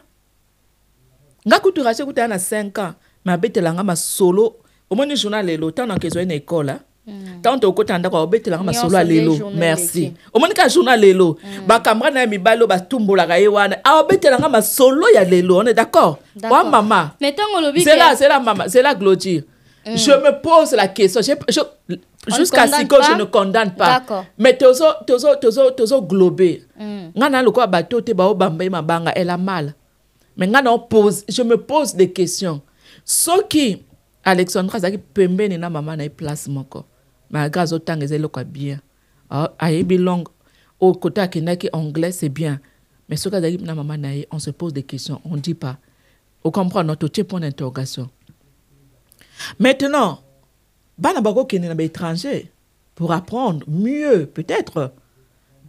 Nga kutu rache kuta na 5 ans. Me abetelanga masolo omoni journal lelo ntango nake ezwai na ekole ntango tokota ndako aobetelanga masolo ya lelo. merci. omoni ka journal lelo bakamera na ye mibali oyo batumbolaka ye wana. Aobetelanga masolo ya lelo on est d'accord? Wa mama. Là maman c'est là Glodire je me pose la question. Jusqu'à condamne sikoyo je ne condamne pas. Mais tozo globe Mm. nga na lokola bato te baobamba ye mabanga elle a mal na pose je me pose des questions. Soki alexandra azalaki pembeni na mama na ye place moko malgré azotanga eza eloko ya bien ayebi langue. Au côté akendaki anglais c'est bien. Mais soki azalaki na mama na ye on se pose des questions on dit pas. Ocomprendre totie point d'interrogation maintenant bana bakokende na baétranger pour apprendre mieux peut-être.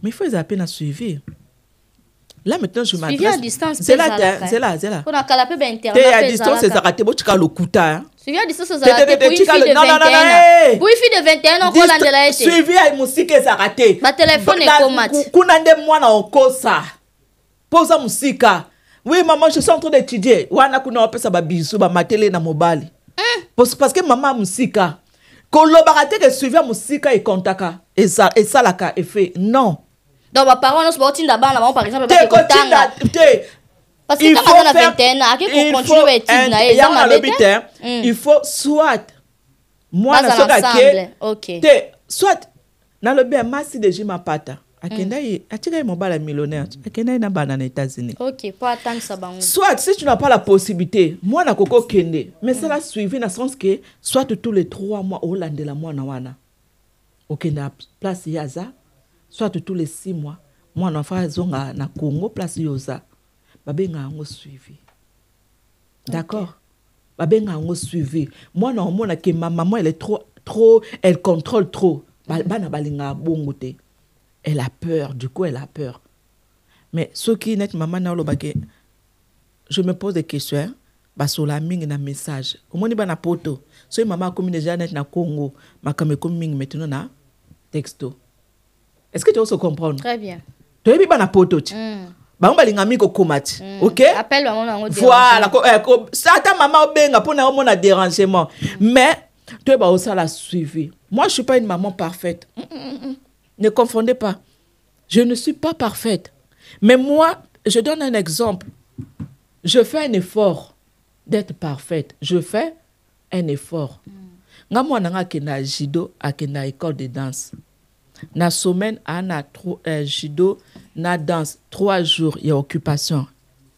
Mais il faut ezala na suivi là maintenant je Suivi à m'adresse distance c'est là c'est là c'est là kala mpe te bainternat ya mpe distance ezalaka ezalaka te botika lokuta hein. suivi à distance te te- pour une fille le- de non, non, non, 21 non, ans pour une fille de 21 ans kolandela ye te suivi ya mosika ezalaka te Batelefone Na- ekoma te. ku- kuna nde mwana okosa mpo oza mosika oui maman je suis en train d'étudier wana kuna opesa babisu bamatele na mobali Parce- parce que mama ya mosika kolobaka te ke suivi ya mosika ekontaka eza- esalaka efe non donc baparent nyonso baotinda bana bango par exemple te parce que Il ntango faut aza na faire- 21 ans ake il kocontinue faut baétude na int- ye eza yango mabe te te Mm. il faut soit mwana Bazala soki ensemble, ake ok. te soit nalobi ya masi de jima pata akenda ye atika ye mobali ya millionnaire? Akenda ye na bana na états-unis? Ok mpo atangisa bango soit si tu n'as pas la possibilité mwana koko kende mais sala suivi na sens que soit tous les trois mois olandela mwana wana okende na place ye aza soit tous les six mois mwana afa azonga na congo place ye oza babenga yango suivi. D'accord? Babenga yango suivi. Mwana omona ke ma maman elle est trop trop elle contrôle trop. Ba- bana balingaka bongo te. Elle a peur du coup elle a peur. Mais soki neti mama na olobaki je me pose des questions hein. basola mingi na message. Omoni bana poto. Soki mama akomi déjà neti na congo makambo ekomi mingi maintenant na texto est ce que tozo comprendre? Très bien. Toyebi bana poto ti Mm. bango balingaka mingi kokoma ti ok? Appelle bango nango voilà ko- eh, ata mama obenga mpona omona dérangement. Mais toyeba osala suivi. Moi je suis pas une maman parfaite. Mm, mm, mm, mm. ne confondez pas. Je ne suis pas parfaite. Mais moi je donne un exemple. Je fais un effort d'être parfaite. Je fais un effort. Nga mwana nga akende na judo akende na école de danse na semaine aa na tro- eh, judo na danse trois jours ya occupation.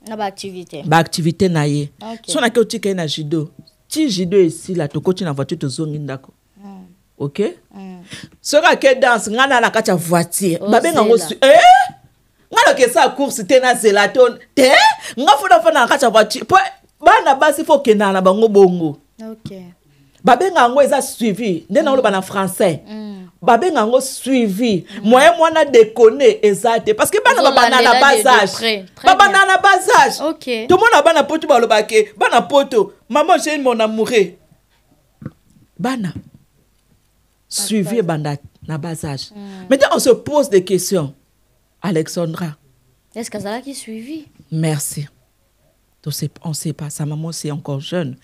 Na baactivité baactivité na ye. Ok. so nake otika ye na judo ti judo esila tokoti na voiture tozongi ndako. Ok? Soki ake danse ngai na na kati ya voiture. Ozela. babenga yango su eh? ngai nakoki esala course te nazela te? Ngai fona na kati ya voiture. Po bana basi fo okendaka na bango bongo. Ok babenga yango eza suivi. Nde naoloba na français. Babenga yango suivi. Moyen mwana dekone eza te. Parce que bana babanda na basage. babanda na basage. Tomona bana poto balobake. Bana poto. Maman j'ai mon amoureux bana. Suivi ebanda na basage. Maintenant on se pose des questions. Alexandra. Est-ce qu'azalaki suivi merci. On on sait pas. Sa maman c'est encore jeune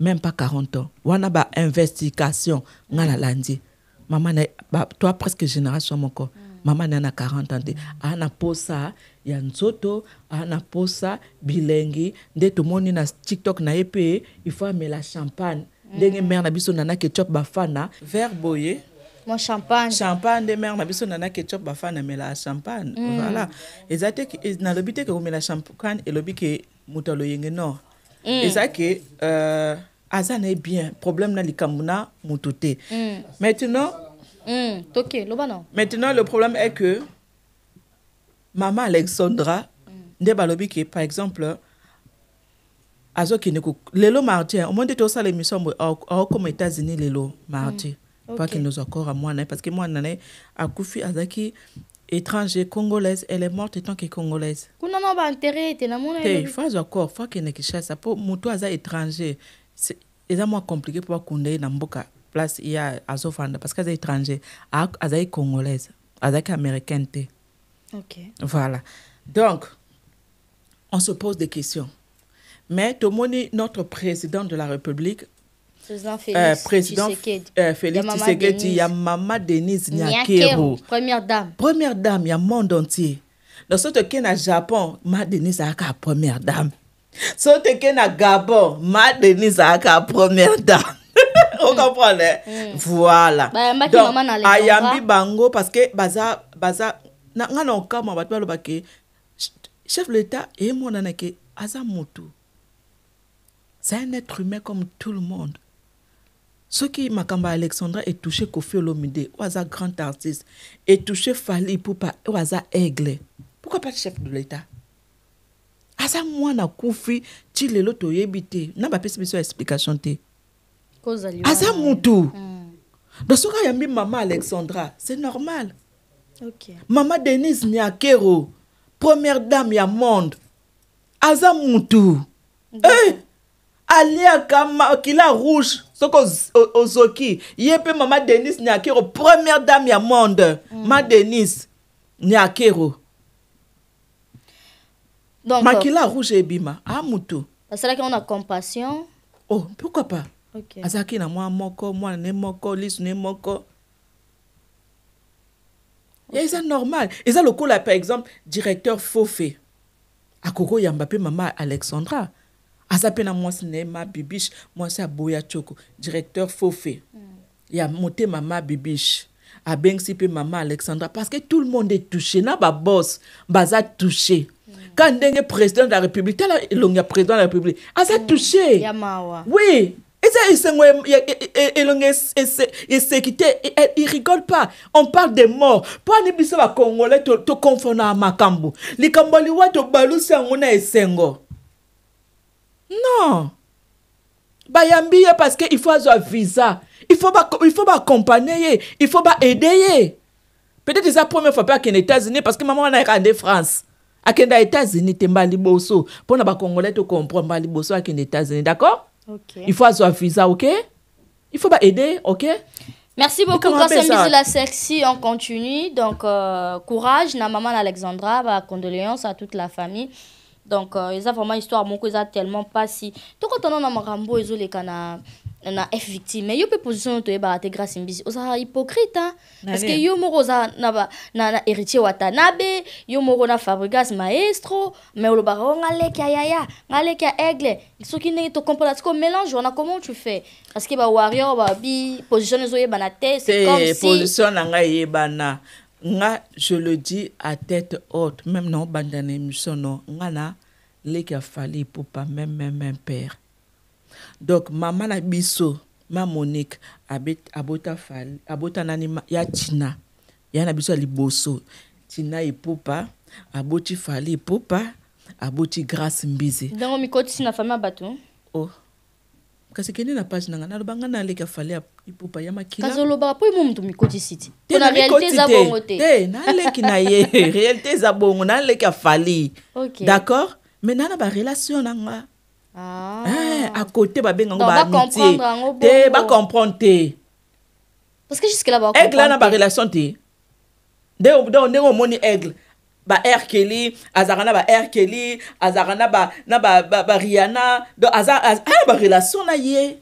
même pas 40 ans. Wana ba investigation nga na landi. Mama na ba, toi presque génération moko mm. mama na na 40 ans te ana posa ya nzoto ana posa bilengi. Nde tomoni na tiktok na ye mpe il faut amela champagne. Ndenge mare na biso nana ketchup bafana verre boye Mon champagne. champagne nde mare na biso nana ketchup bafana amelaka champagne mm. voilà. Eza te e- nalobi te ke komela champagne elobi ke moto aloyenge nord. Mm. eza ke euh, aza na ye bien. Problème na likambo na moto te. Mm. maintenant Mm. toke loba non Maintenant, le problème est que maman Alexandra, nde balobi ke par exemple azokende lelo mardi hein, omonde tosala émission boye aokoma états-unis lelo mardi. Pas Ok. qu'il nous encore à mwana ye, parce que mwana na ye akufi azalaki étranger congolaise. Elle est morte étant que congolaise. Kuna no baintere ete namona te faut azwa corps faut akende kishasa mpo moto aza étranger eza mwa compliqué mpo bakunda ye na mboka place ya azofanda parce que aza étranger A- azali congolaise azalaki américaine te ok. Voilà. Donc on se pose des questions. Mais tomoni notre président de la république président euh, félix président Tshisekedi. euh, félix Ya Mama Denise. ya mama denise Nyakero, première dame. Première dame ya monde entier. Donc so toke na japon ma denise azalaka ya première dame so toke na gabon ma denise azalaka ya première dame. Ocomprendre voilà. Bayambaki Donc, mama na Alexandra. ayambi bango parce que baza baza na nga na okamwa bato baloba ke ch- chef de l'état emonana ke aza motu c'est un être humain comme tout le monde. Soki makambo ya alexandra etouche kofi olomide oyo aza grand artiste etouche fali pupa oyo aza aigle. Pourquoi pas chef de l'état? Aza mwana akufi ti lelo toyebi te. Na bapesi biso explication te. Aza mutu. Mm. soki ayambi mama alexandra c'est normal. Ok. Mama denise nyakero première dame ya monde. Aza mutu. Hey, aliaka makila rouge soki ozoki. Ye mpe mama denise nyakero première dame ya monde. Mm. ma denise nyakero donc makila rouge ebima a mutu. Basalaki ngo na compassion. Oh pourquoi pas? Ok. Azalaki na mwa moko mwana ne moko lisu ne moko. Ya eza normal. Eza lokola par exemple directeur fofe akoki oyamba mpe mama alexandra. Aza mpe na mwasi na ye ma bibiche mwasi aboya tioko directeur fofe ya motema ma bibiche. Abengisi mpe mama alexandra. Parce que tout le monde est touché. Na baza touché ka ndenge président de la république tala elongi ya président de la république aza touché ya mawa. Oui. Eza esengo e- e- ese- eseki te il rigole pas. On parle de mort mpo ani biso bakongolais to- tokonfonaka makambo likambo liwa tobalusi yango na esengo. Non. Bayambi ye parce que il faut azwa visa. Il faut ba- il faut baakompagne ye. Il faut baede ye. Peut-être eza première fois mpe akende états-unis parce que mama wana ayaka nde france akende ya états-unis te mba liboso mpona bakongolais tocomprendre mba liboso akende états-unis d'accord? Ok. Il faut azwa visa ok? Il faut baede ok? Merci beaucoup, ça? La sexy, on continue. Donc, euh, courage, na maman Alexandra, bah, condoléances à toute la famille. Donc, euh, ils ont vraiment histoire, mon ils tellement pas si. Tout quand on a un rambo, ils ont les cana na F victime. Mais yo pe position to eba te grâce imbisi. Osa hypocrite hein. Parce que yo moko za na na, na héritier Watanabe, yo moko na Fabregas maestro, mais o lobaka o ngale kia yaya, ngale kia aigle. Soki ndenge to comprendre parce que mélange on a comment tu fais? Parce que ba warrior ba bi position ezo yeba na te, position na ngai eyebana nga je le dis à tête haute même na obanda na émission no nga na leki afali epupa même même même père donc mama na biso ma monique abet- abota fali abota nani ma- ya tina. Ya na biso ya liboso. Tina epupa aboti fali epupa aboti grâce mbizi mikotisi na famille ya bato. Oh. Kasi kende na page na nga naloba nga na leki afali ya epupa ya makila. Kasi olobaka mpo emo moto mikotisi te. Mpona réalité eza bongo te. Te naleki na ye. Réalité eza bongo naleki afali Ok. d'accord? Mais na na barelation na nga Ah. Eh, à côté babengango Donc, baamitié bacomprendre yango te bongo. bacomprendre te parce que jusque là ba aigle ana barelation te nde nde- ndenge omoni aigle. Ba r. Kelly azalaka na ba r. Kelly azalaka na ba na ba ba, ba riana donc aza az- aya ba relation na ye.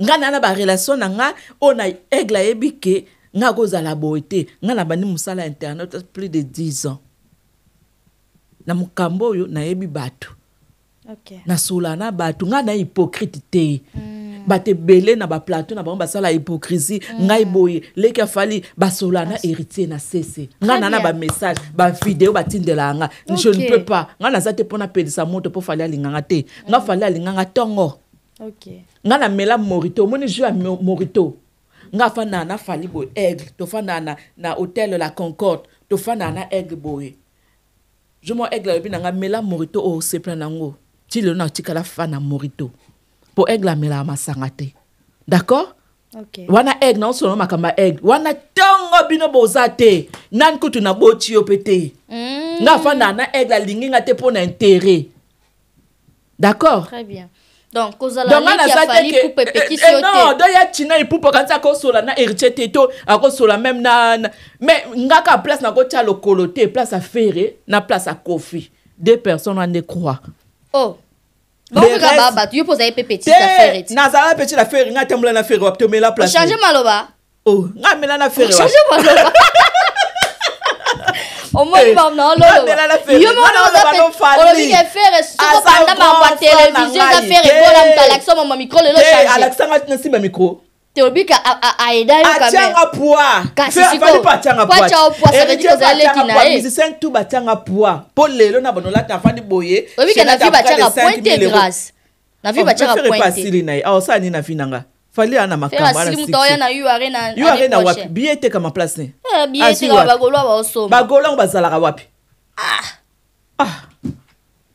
Nga na na ba relation na nga. Oyo na aigle ayebi ke nga kozala boye te nga na bandi mosala ya internet plus de 10 ans. Na mokambo oyo nayebi bato Ok. nasola na bato ngai na hypocrite te. Mm. bato ebele na baplateau na bango basala hypocrisie. Mm. ngai boye leki afali basola na héritier na sese ngai na na bamessage bavideo batindela nga je ne peux pas. Ngai naza te mpo napelisa moto mpo fali alinganga te. Ngai fali alinganga ntongo Ok. ngai namela morito omoni jus ya mo- morito. Ngai afandaka na fali boye aigle. Tofandaka na, na hôtel la concorde. Tofandaka na aigle boye. Jo mo aigle alobi na ngai mela morito osepela nango ti lelo na otikala fa na morito. Mpo aigle amelaka masanga te. D'accord? Ok. wana aigle na osolola makambo ya aigle wana ntongo bino boza te. Nani kutu naboti yo mpe te. Mm, na aigle alingi nga te mpo na d'accord? Très bien. Donc, kozala naza ya fali te pupe ke pekisi eh, yo eh, non te. do ya tina epupu akanisi akosola na héritier te to akosola même na mais place nakotia lokolo te place ya fere na place ya kofi. Deux personnes wana croix Oh. Reste- ba bato yo mpoza ye mpe petite affaire te eti. nazala petit na fere nga atambola na place. Ochange maloba. oh amela na Ochange maloba. omoni soko makambo ya televizio eza ngai, fere moto alakisa mama mikro lelo te olobi ke a- a- aeda yo quand même atianga poids Kasi Fe- siko, fali mpo atianga po atia yo poids, ça veut dire que ozali leki na ye. musicien tu mpo lelo na afandi boye. Na grâce. Na na ye nini na na na wapi? biye ne? Bazalaka wapi?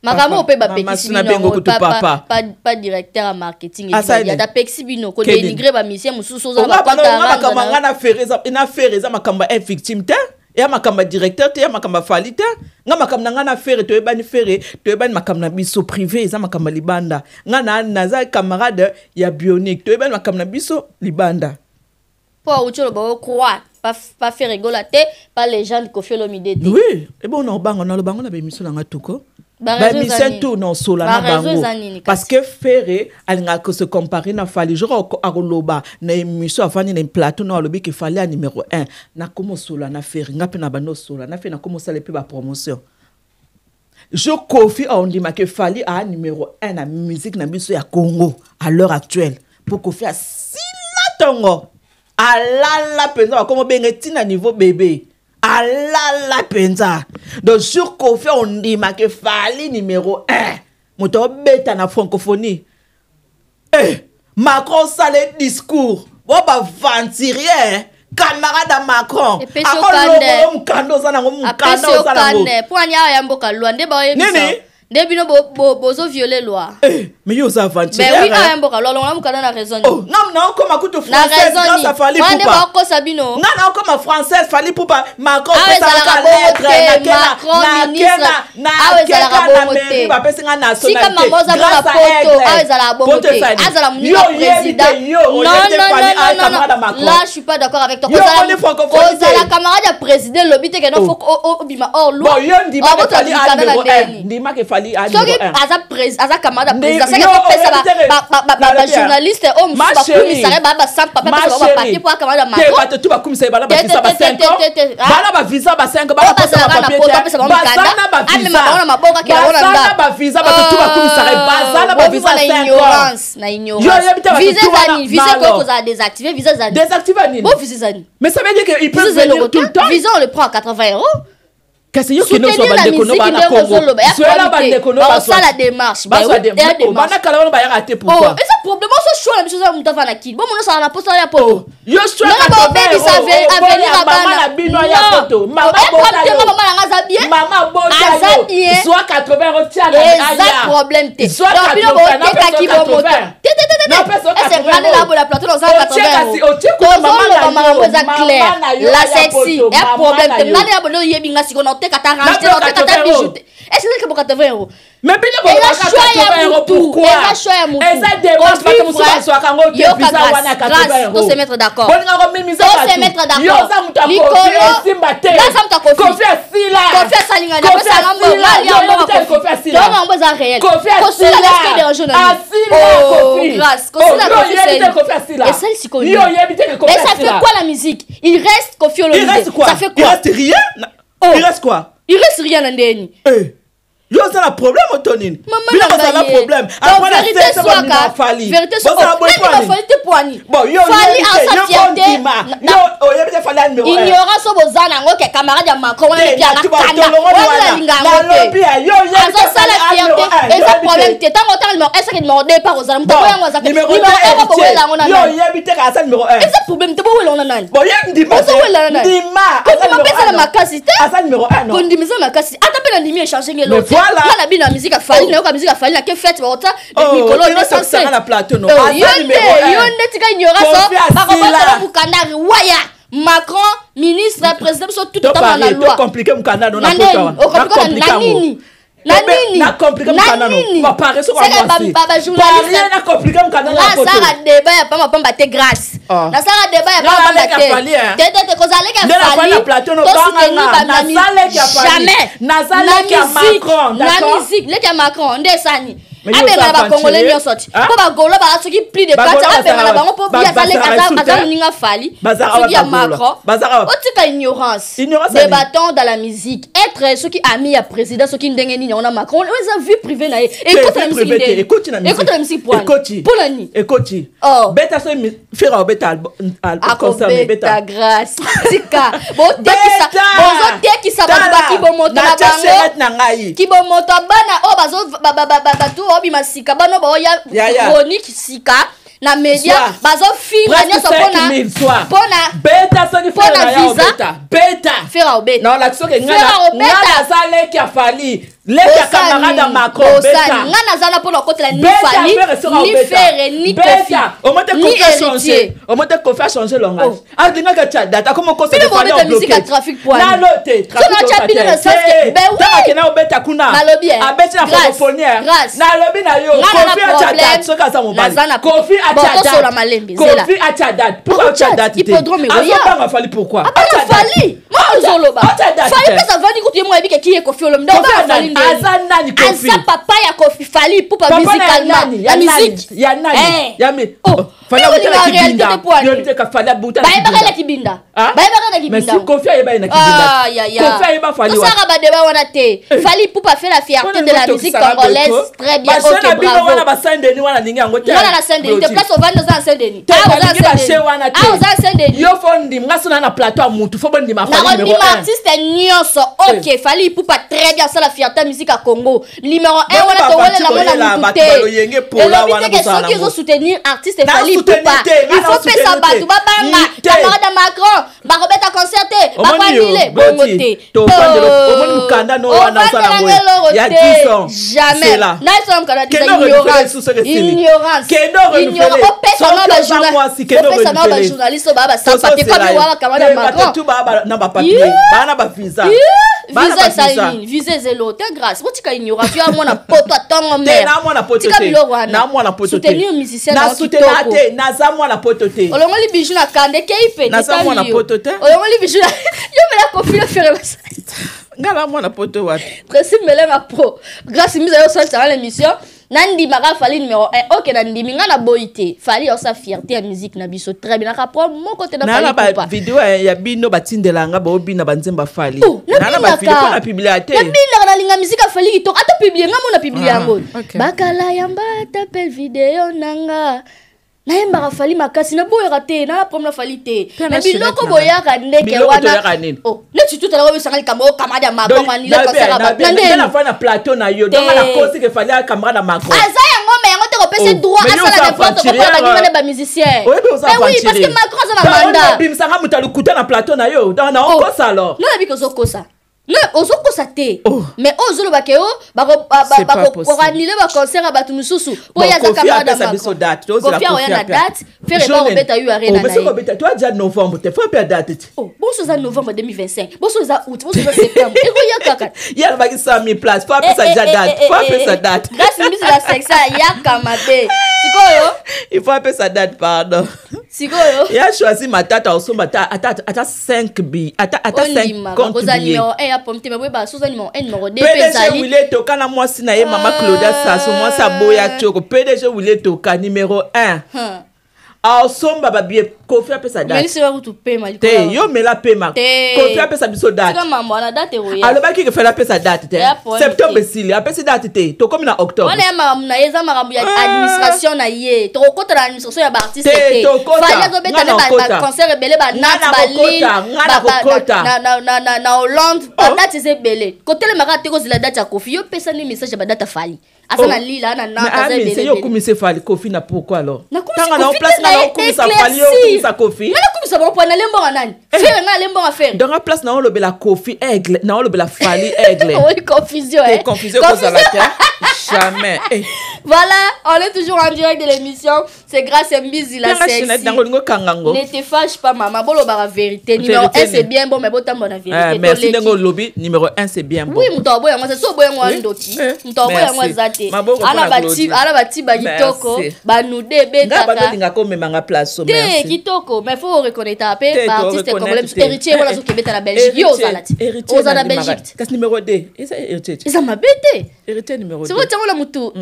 Makambo bapekisi mama, bino pa- pa- papa. pa- pa directeur ya marketing ezali nini? adapekisi bino kodenigre bamisien mosusu oza onga bano onga makambo bakonta anga na fere eza fere makambo ya victime te eya makambo ya directeur te eya makambo ya fali te nga makambo na nga na fere toyebani fere toyebani makambo na biso privé eza makambo ya libanda. Nga na naza camarade ya bionique toyebani makambo na biso libanda. Mpo awuti oloba ocroire pa faire egola te pa légende kofi olomide te oui. Ebo na obango na lobango na bemission tu na osola na bango. parce que fere alingaka kose compare na fali. Ako- akoloba na émission afandi na plateau na alobi ke fali ya numéro 1 nakoma osola na fere nga mpe na bando osola na fere nakoma osala mpe bapromotion je kofi aondimaka fali aa numéro 1 na musique na biso ya congo à l'heure actuelle. Mpo kofi asila ntongo alala mpenza bakoma obenga ntina niveau bebe alala mpenza donc sur kofi ondimaka fali numéro 1 moto obeta na francophonie. Eh, macron osala discours. Bo baventurier camarade ya macron. Akolongolo mokanda oza nango mokanda oza nango Nini? Nde bino bo- bo- bozoviole loi. Eh, mais yo oza mais oui aventurier awa ya mboka lwa longola mokanda na raison. Oh naokoma kutu na française raison. grâce à fali nini wana nde pupa bakokosa bino. Nga naokoma française fali pupa macron ezalaka te. bapesi nga sika mama oza mona poto awa ezalaka bongo te azala monina président. non non non non non là je suis pas d'accord avec toi. Kozala camarade ya président lobi te keno Oh. fo obima or yo ndimaka fali a loi numéro 1 ndeni a soki numéro 1 aza ya. bajournaliste oyo mosusu bakumisaka baa basampa Ma bapesa chérie, bapapie mpo acamarade ya te macron bato tu bakumisa ye bana Te, bavisa te, ba te, 5 te, ans. te, te, bana bavisa ba 5 Oyo bazalaka na poto, bapesa bango mikanda. Amema bango na maboko, akela bango na bazana ndako. bavisa bato tu bakumisaka ye bazana bavisa boviva na 5 ans. ignorance na Yo, ignorance yebi te bato visa tu wana- ezani visa Malo. koyo kozala désactivé visa ezani désactive nini. Bon visa ezani mais ça veut dire qu'il peut venir tout le temps? Visa on le prend à 80 euros kasi yo kende la bandeko no congo. Ozoloba ya zwela bandeko no baosala démarche oui, eya démarche. banakala wana bayaka te pourquoi eza problème oso na biso eza moto ava na kili bo mono osala na posa ya poto yo Nanga baobebisa ave- avenir ya bana na bino ya Non. poto mama eh, problème te nga botayo mama nanga aza bien. Mama Aza botayo bien. zwa 80 euro tiana eza problème te Zwa donc bino 80, botekaki napesa bo moto 80. te te te te Napesa te ese 80 ngane euros. na bola plateau na Otie 80 kasi- euros otie kuna mama na tozoloba yo, makambo eza mama clair. na yo la sexy ya problème na te ya bono te Napesa na oteka ta 80 bijou euros. te ese ezalaki bo 80 euros mais bino Eza bolobaka choix ya 80 euros mutu, pourquoi? Eza choix ya mutu. eza démarche Ovivre, bato mosusu bazwaka yango te yoka visa grâce, wana ya 80 grâce, euros to se To se yo te kofi asila Kofi Kofi. Asila, yo, Kofi Asila. Kofi. Kosila Asila, Kofi. grâce. Kosila Kofi. Kofi Asila. Yo, Kofi la il reste Kofi Il reste quoi? Ça fait Il reste rien Oh. Il reste quoi? il reste rien na ndeni Eh, yo ozala problème oto nini Mama bino na bozala ye. problème Après, la vérité tête, soit bonina ka- fali. vérité soit- Bozala Oh, boye nani kwa nini? bafali te poani Bon, yo Fali oyebi en te, sa yo fierté, kondima. na- Yo oyebi te fali ya numéro un. ignorance oyo boza nango ke camarade ya macron wana Te, epi anga natuba kanda tolongo wana wana. nalinga yango Nalobi te ya, yo oyebi te azosala fali ya numéro fierté un. Yo eza oyebi problème te. te ntango otala numéro un seke numéro deux par ozala moto Bon, yango azaka numéro numéro deux, un bokowela héritier. yango na Yo nani oyebi te kaka numéro un. eza problème te bowela na nani Bon, ye ndima te. Ozowela na nani? Ndima, aza kondima numéro mpe ezala un, non? makasi te Aza numéro un, non? kondima eza makasi ata mpe na ndimi echange ngelo Mais voilà. nga na bino ya nake fete baota Oh, mikolo kino tokisanga na plateau, no? Aza yo numéro nde un. yo nde tika Asila. bakobotela bukandari waya macron ministre président biso tout To otama na loi na na wana. Na na nini na nini na compliqué na mukanda no. nini Ba pari so kwa seke mwasi. bajournaliste Pari na compliqué mukanda no na poto. nasala débat ya pambapamba te grâce nasala débat ya afali, eh. te te te kozaleki Nde nafali na plateau no, banganga. Nazaleki afali. jamais na musique leki ya macron nde esani Oza bakongole nyonso ti mpo soki plus de kati bango mpo moninga fali Bazala soki ya bagolo. macron Bazala ba- otika ignorance Ignorance ya nini? débattant dans la musique. Être soki ami ya président soki ndenge nini yango na macron. Oyo eza vie privé na ye Te, ekota na vie musiki privée te, ndeni ekoti na musique. ekota na musiki pwani Ekoti. mpona nini ekoti beta so fera obeta akobeta grâce. Tika. Bozotekisa bato bakibomoto na bango kibomoto bana oyo bato oyo bima sika bana baoya Ya, ya. chronique sika na media presque nyonso 5000 soir mpona visa? fera obeta. Na olakisi soki nga Fera na- obeta. nga naza leki ya camarade ya macron beta. Nga naza na mpona kokotela ni fali ni fere ni ni héritier. omote kofi a changer langage. Oh. alingaka tia sens que- Ben obeta kuna. Eh. abeti na francophonie nalobi na yo. Kofi atia soki aza mobali. Kofi Tosola date kofi atia date pourquoi atia date te azobanga fali pourquoi? Date. fali mo ozoloba Atia date fali te. mpe savandi kutu ye mo yebi keki ye kofi obana fali anani? Aza nani Kofi? aza papa ya kofi fali pupa Papa na ya nani? ya nani? musique Ya nani? Eh. Ya mi- Oh, Bayebaka kibinda. Ah? bayebaka na ayeba fali wa. tosaka badeba wana te fali pupa fait la fierté de la musique congolaise très bien. Ok bino bravo. wana basendeni wana ningi yango te. wana na saint denis te place ovandi oza na Ah. Ah, yo fo na plateau ya mutu fo bondima fali numéro nakondima 1 artiste nyonso ok fali ipupa très bien asala fierté ya musique ya congo. Numéro 1 Bongo wana mutu te elobi teke soki artiste fali soutenir te, nga il na faut soutenir pesa te. bato babanga te. camarade ya macron. Bakobeta concert te Omoni yo, bakwanile bongo Broti, te tofandela- omoni mukanda no wana oza nango ye. eloko Ya te 10 ans. jamais. C'est là. naisona mukanda Kendo disa renouveler ignorance. sous ce récit. ignorance. Kendo renouveler. Ignorance. opesa Soki na oza bajourna- mwasi, kendo opesa na renouveler. bajournaliste oyo baa basapa te komi waka camarade ya macron. tu baa ba- na bapapier Yeah. baa na bavisa Baa na visa esali bavisa. nini visa ezelo te grâce botika ignorance. Yo poto atongo tika biloko wana soutenir musicien na kitoko naza mwana poto te. Olongoli biju na kande kei pe Naza mwana poto te. olongoli biju na yo mela kofi yo fere basali nga na mwana poto wapi? Principe melenga pro. Grâce mise yo osalisanga l'émission. Nandimaka fali numéro 1 oke nandimi nga na boyi te. Fali osa fierté ya musique na biso. Très bien. Nakapro moko te na na na pupa bavideo ya bino batindelanga baobina banzemba fali. Oh, na na na nabinaka nalinga misika afali kitoko ata piblie nga mona piblie Ah, yango. ok. bakala yamba tapel video nanga nayembaka fali makasi naboyaka te nana problème na fali te. Na biloko boyaka ndeke Biloko toyaka wana nini? Oh, neti tutalaka oyosanga likambo oyo kamade ya Donc, macron manile na kosaka bien, na bato bien. na Nde ndeni nafai na plateau na yo. Te. donc nakosi ke fali akamera na macron aza yango me yango te kopesa Oh, droit. asala aventurière, mpona baninga bamusicien oui parce que macron aza na mandat. bimisanga moto alukuta na plateau na yo. Donc naokosa alors. No nayebi ke ozokosa no ozokosa te. Oh. mais oyo baconcert ya bato mosusu mpo ye na date. Yo Oh, novembre te fo apea date te Oh, boso eza novembre 2025 boso eza août boso eza septembre. Ekoya kaka ye alobaki 100 000 place. Fo apesa dia date. fo apesa date. Grâce mbisi na sexe ayaka mabe sikoyo il faut apesa date pardon. Sikoyo ya choisi matata osomba ata ata ata 5 bi ata ata ondima 50 bakoza billet numéro 1 ya pomme te baboyeba soza numéro 1 numéro 2 mpe pdg ezali wile toka na mwasi na ye mama claudia saso mwasi pdg wile toka numéro 1 Huh. aosomba babie kofi apesa date. yo mela pema. Te. kofi apesa biso date. tika mambo wana date oya alobaki ke fela apesa date te. Septembre te. esili apesi date te. Tokomi na octobre. Wana ya makambo na ye eza makambo ya administration na ye. Tokokota na administration ya baartiste Te, te. tokota. fali azobeta Nga nde na okota. baconcert ebele banat na balile na hollande. Badate eza ebele. Kotelemaka te kozela date ya kofi yo pesa nde message ya badate ya fali. Aza Oh. na lila aza na Mais nante aza ah, mais c'est ebele. yo okumisa fali kofi na pourquoi alors? Nakumisa Tanga na Kofi place te nga na na ye okumisa kofi nakumisa bango na lembonga nani? Fere nga lembonga fere donc a place na olobela kofi aigle na olobela fali aigle. Oui confusion eh. te jamais Eh, Voilà, on est toujours en direct de l'émission. C'est grâce à Mbizi la sexy. Ne te fâche pas, maman. Bolo bara vérité. Numéro Vérité 1, c'est bien bon, mais bon, t'as Eh, vérité. merci numéro 1 c'est bien bon Oui, c'est so boya moi Oui. ndoki. Eh, Muto boya moi merci. zate. Mpona bati ba kitoko, Merci. ba nude nga bandolingaka omemanga place Te kitoko, mais faut reconnaître ba artiste congolais héritier wala zo kebeta na Belgique. Yo Héritier, ozala ti. héritier Ozala na ndimaka. Belgique. kasi numéro 2 eza héritier te. Eza mabete. héritier numéro C'est 2 vrai, tiens, moutou.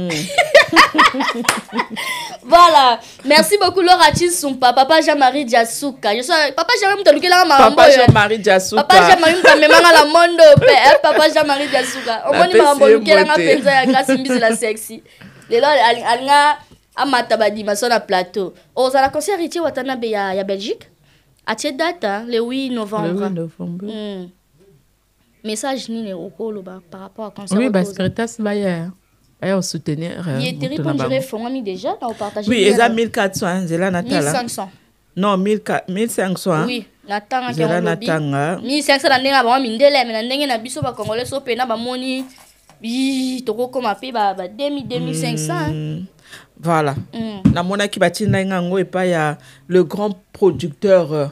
voilà. Merci beaucoup, Laura Chinsumpa, Papa Jean-Marie Diasuka. Je sais, Papa Jean-Marie Mambo. papa jean-marie diasuka Papa Jean-Marie la mondo. pe, eh, Papa Jean-Marie Diasuka. Omoni Mambo Lukela nga mbote. penza ya grâce mbisi la sexy. Lelo ali- alinga amata badimation na plateau. Ozala concert héritier watana be ya, ya Belgique? Atie date hein, le 8 novembre. novembre. Hmm. Message nini okoloba par rapport à concert Oui, Bayer, Bayer soutenir. euh, moto na Pondire bango. fongami déjà na opartage oui eza 1400 nzela natala. 1500 non 1000 1500 oui natangaki nzela yango lobi natanga. 1500 na ndenge na bango mindele me na ndenge na biso bakongolais so mpena bamoni bi tokokoma mpe ba ba 2000 2500 voilà. Namonaki batindai nga yango epai ya le grand producteur euh,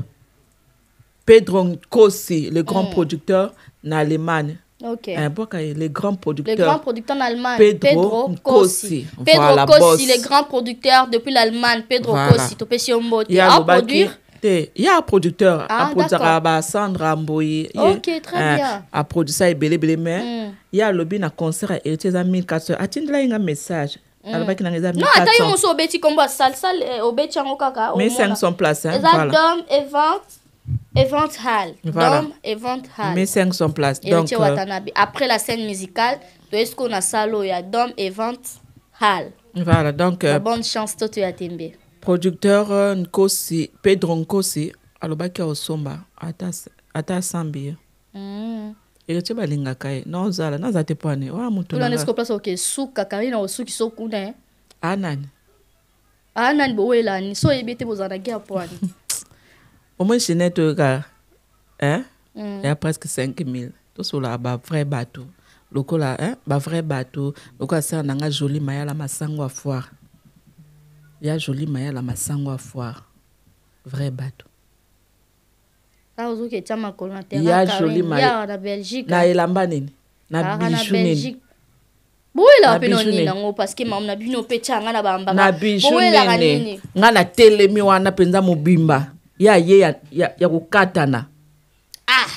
pedro nkosi le grand producteur na allemagne ok Eh, boka ye le grand le producteur grand producteur en Allemagne, Pedro. Kossi. Pedro Voilà, Kossi, boss. le grand producteur depuis l'Allemagne. Pedro Voilà. Kossi, topesi yo mbote. ye A alobaki produire te ye aproducteur Ah, aprodusaka d'accord. basandra mboyi Ok, très bien. aprodusaka ebelebele mais Mm. ye alobi na concert ya héritier eza 1400 atindela ye nga message? Alobaki nanga eza non ata yo 1400 moso obeti kombo ya salsal obeti yango kaka mais omona. 500 place hein, eza voilà dom event event hall. Voilà. dom event hall. Mais 500 place. Donc euh, après la scène musicale ko na sala oyo ya dom event hall. Voilà donc euh, na bonne chance to toya tembe. producteur euh, nkosi pedro nkosi alobaki aosomba ata ata asambi. Ye Mm. héritier balingaka ye. Nozala naza te pwane wana moto kuna nanga. ndesiko place oke suka kari na osuki so kuna eh. anani. Aa nani bowelani so oyebi ete bozala na guerre po ani omoi chenete oyo kaka hein? Mm. ya presque 5000 tosolaka bavrai bato lokola hein? bavrai bato lokola sere na nga joli mayala masango ya foire. Ya joli mayala masango ya foire. Vrai na Ya joli Karine. ma- ya na elamba nini. Na bijou nini. Na mpe no bijou nini. nini? yango parceke mamu na bino mpe tyanga na bambaka na bijou nini. nga na telemi wana mpenza mobimba ya ye ya, ya, ya kokatana ah.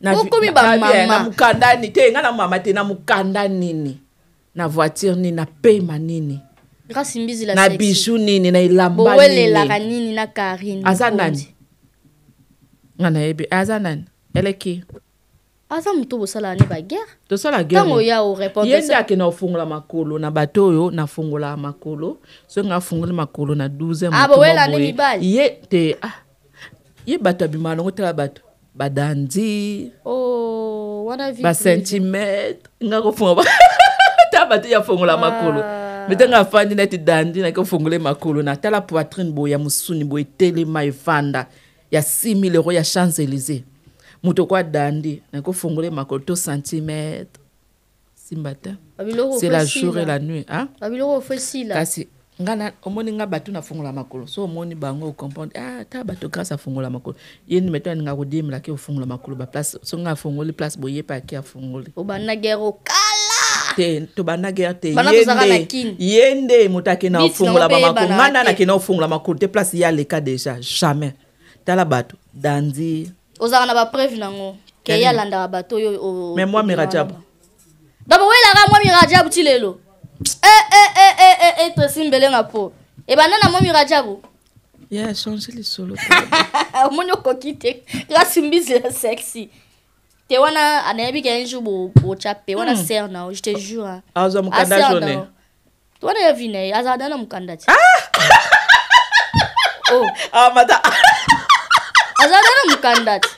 Na vi- Okomi na- bamama. na- na mokanda nini te nga na mama te na mokanda nini? Na voiture nini? Na pema nini? Grâce mbizi la na bijou nini? Na elamba nini? karine aza nani? Nga nayebi aza nani? Eleki aza moto bosalaka ne baguerre tosala guerre ya ye nde akende ofungola makolo na bato oyo nafungolaka makolo. Soki afungoli makolo na 12 Ah, mibali? ye te ah, ye bato abimaka nango tala bato. Badandi. Oh basentimetre. Nga kofunga ta bato ya fungola makolo. Me ntango afandi neti dandi naki ofungole makolo. Na tala poitrine boye ya mosuni boye etelema efanda ya 6000 euro ya champs élysées adandi naki ofungole makolo to centimetre simba te. C'est la jour et la nuit hein? kasi nga na omoni nga bato nafungola makolo. So omoni bango ocomprendre ah ta bato grâce afungola makolo. Ye ni meto aninga kodiemelaki ofungola makolo baplace so nga afungoli place boye pe aki afungoli obanda guerre okala te tobanda guerre te ye nde moto akende ofungola bamakolo nga te. nakende ofungola makolo. te place ye aleka déjà jamais. Tala bato dandi ozalaka na bapreuve nango. Ke ye alandaka bato oyo Mais moi, o- Mirajabu. dabo welaka mwa mirajabu ti lelo. Eh, eh, eh, tosi mbelenga po. Ebanda na mwa mirajabu ye achange lisolo. Omoni okoki te. Ya sexy. Te wana anayebi ke un jour bo- botya pe wana ser na yo je te jure azwa mokanda te wana ye vi na ye azalaka dana mokanda ti. Oh dana mokanda ti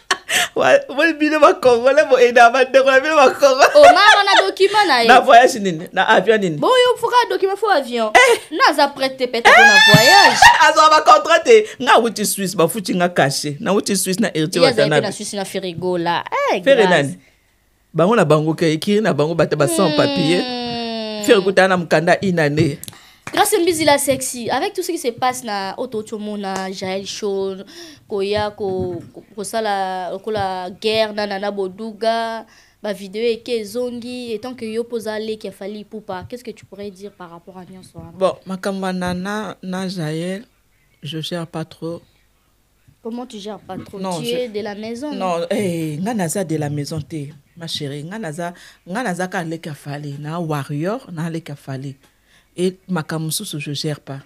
boli bino boenda bandekola bino bakongo oh na document na ye. Na voyage nini? Na avion nini? Boyo foka document fo avion. Naza prête te pete mpona voyage. Azwa bacontrat te nga wuti swisse bafuti nga kashe nawuti swisse na héritier ye azali mpe na watanabe susi na ferigola fere nani? Bango na bango ke ekiri na bango bato basan papier fere kutana na mokanda inane grâce mbizila sexy avec tout ce qui se passe na oyo touti omona jael show koya ko- ko- lokola guerre nana na boduga eke ezongi etant que yo mpo oza leki afali ipupa qu'est ce que tu pourrais dire par rapport à nyonso wana bon makambo ya nana na jael je gère pas trop. Comment tu gères pas trop? Non, tu je- es de la maison non? Eh, nga naza de la maison te ma chérie. Nga naza nga naza ka leki afali na warrior na leki afali e makambo mosusu je gère pas.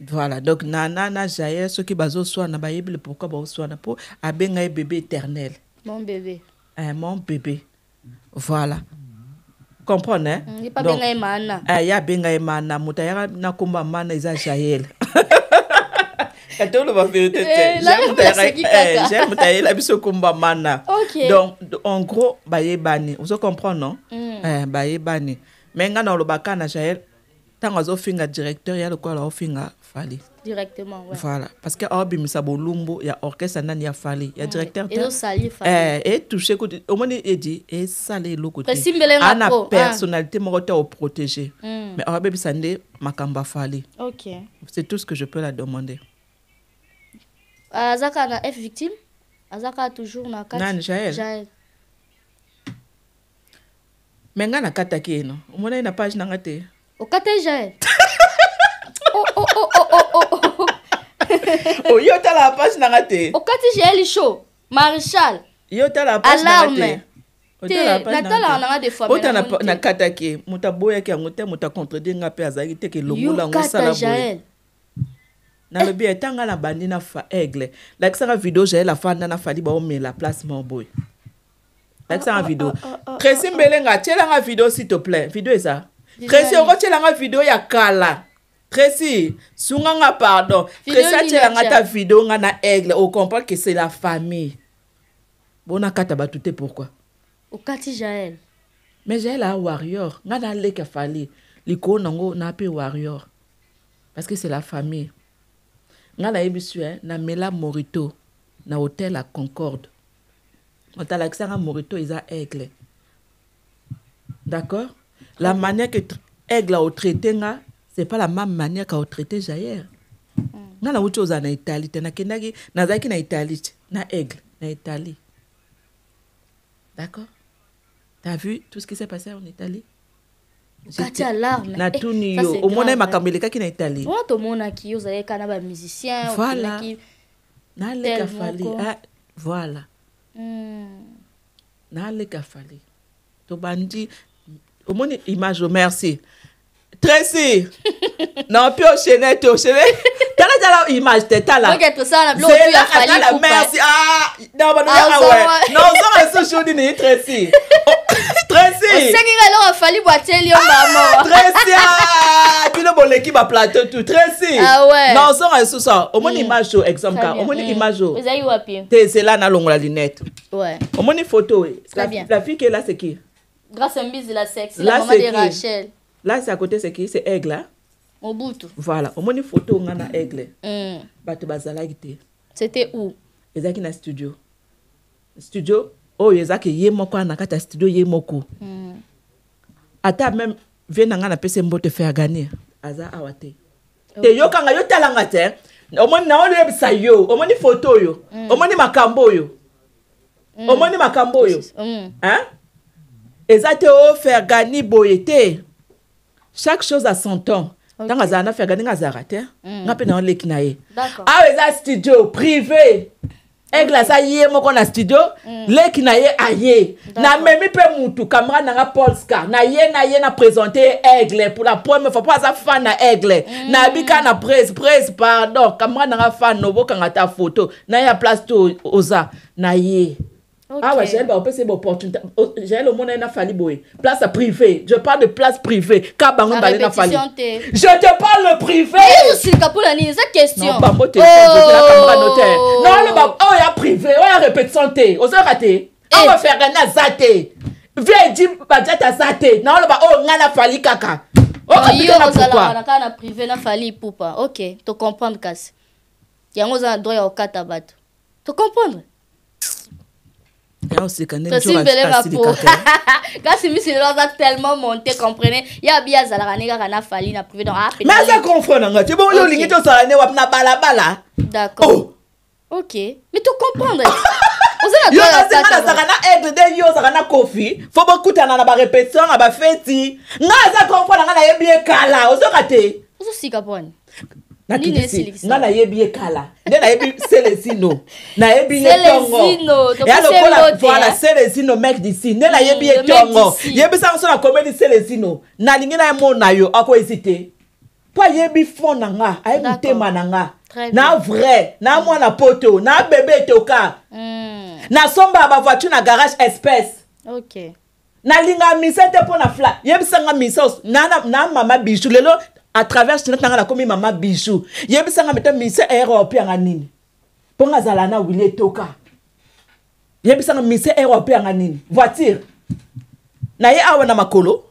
Voilà. Donc nana na jael soki bazoswana bayebi le pourquoi bazoswana mpo abenga ye bébé éternel. Mon bébé. Eh, mon bébé. Voilà. Comprendre hein? Mm, Donc, eh, ye abenga ye mana moto ayaka na komba mana eza jael ate oloba vérité Eh, te. Jael moto eh, kaka? Jael moto ayela biso komba mana. Ok. donc en gros bayebani. Ozo comprendre non? Mm. eh, bayebani. Me ngai na olobaka na jael ntango azofinga directeur ya lokola aofinga fali directement ouais. voilà parce que aobimisa bolumbu ya orchestre nani ya fali ya directeur Fally. Eh, etouche kuti omoni edi esala eloko te ana ah. personnalité moko te oprotégé Mm. mais aobebisa nde makambo afali ok c'est tout ce que je peux la demander azaka na f victime? Azaka toujours na Nani? Jael. me ngai nakataki eno omona ye na page nanga te oh, oh, oh, oh, oh, oh, oh. oyi otala na page nanga te okati jael show maréchal. Ye otala na page nanga Alarme. te Te, Otala na natalaka te. Ota na- te. ye moto aboyaki yango te moto acontredire nga mpe azalaki te ke yo longola yango osala boye. Nalobi etanga na bandi na fa aigle. Lakisaka video jael afanda na fali baomela place moko boye. Lakisaka video. tracy mbelenga tielanga video s'il te plaît. Video eza tracy nani? okotielanga video ya kala. Tracy sunganga pardon. Video tracy atielanga atia? ta video nga na aigle. Ocomprendre que c'est la famille. Bona kata bato te pourquoi? Okati jael mais jael aa warrior. Nga naleka fali. Likolo nango na mpe warrior. Parce que c'est la famille. Nga nayebi su eh, namela morito na hotel ya concorde. Moto alakisanga morito eza aigle. D'accord? La manière que aigle aotraite nga c'est pas la même manière kaotraite jayer nga nauti ozala na italie te nakendaki nazalaki na italie na aigle na italie. D'accord? T'as vu tout ce qui s'est passé en italie? Natuni yo omonai makambo elekaki na italie. Wana tomonaki yo ozalaki kaka na bamusicien Voilà. naleka fali. ah, voilà. Naleka fali. Tobandi omoni image merci tracy na te ochaine tala tala image te tala Ok, tosala na biloko tu ya Zelaka, Fally tala, Ipupa. merci. Ah na bano Ah, ya awe na ozonga esu shudi ni tracy. Oh, tracy. Osengika eloko afali bwatieli yo mama tracy bino boleki baplateau tu tracy. Ah ouais. na ozonga awa omoni image o exemple ka omoni Hmm. image o ezali wapi te zela nalongola lunette. Ouais. Omoni photo la, la fille qui est là c'est qui? Grâce à mbizi la sexe Là, la maman c'est de rachel. Là c'est à côté c'est qui? C'est aigle hein? mobutu. Voilà. Omoni photo nga na aigle. Hmm. bato bazalaki te. C'était où? Ezalaki na studio. Studio oyo ezaki ye moko na ya studio ye moko. Hmm. ata même vie na nga napesi mbote ya ganie aza awa te. Te yokanga yo talanga te omoni naona oyebisa yo. Omoni foto oyo omoni makambo oyo omoni makambo oyo. Hein? Eza te ni boye te chaque chose a son temps. Ntango azala na ferga ndenge azalaka te nga mpe na oleki na ye D'accord. awa eza studio privé. Aigle aza ye moko na studio leki na ye aye namemi mpe mutu camarade nanga polska. Na ye na ye na présente ye aigle. Pour la première fois mpo aza fan na aigle. Nayebi ka na presse presse pardon. Camarade nanga fan obokanga ta photo. Na ye ya place to oza. Na ye Ok. awa jael baopesa ye baopportunité jael omona ye na fali place privé je parle de place privé ka bango La mbale na fali je te parle privé. Osilika mpona nini eza question. Non bango te ozela camarade te non oloba oyo ya privé oyo ya répétition te. Ozalaka te awa fergani aza te vie edi bajete aza te na oloba oyo ngai na fali kaka yo okapikana ozalaka pourkui na kaka na privé na fali pupa ok tocomprendre kasi yango na droit ya kokata bato tocomprendre oseka tosimbelenga po kasi misi lelo aza tellement monté comprenez? Ya bi azalaka ne kaka na fali na privé donc mais aza confront nanga te bongo yo olingi tosala ne wapi na balabala d'accord. Ok. Mais tocomprendre yo nasenga nazalaka na aigle de yo ozalaka na kofi fo bokutana na barépétition na bafeti ngai aza confront na ngai nayebi ye kala ozoka te ozosika poni nakitisi nga nayebi ye kala nde nayebi selesino nayebi ye Selezino, tongo. topesi ya lokola ye mbote, voilà hein? selesino mek d'ici nde nayebi ye le mec tongo. d'ici. yebisanga so nakomeli selesino nalingi nayemona yo akoyesi te. Mpo ayebi fond na nga ayebi motema na nga. Na vrai na mwana poto na bebe etoka Hmm, nasomba bavoiture na garage espèce ok. Nalinga mise te mpo na fla yebisanga mise na, na, na mama bijou lelo à travers chenete nanga nakomi mama bijou. Yebisanga mete mise ere opianga nini. Mpo nga azala na wili etoka yebisanga mise ere opianga nini. Voiture. Na ye awa na makolo.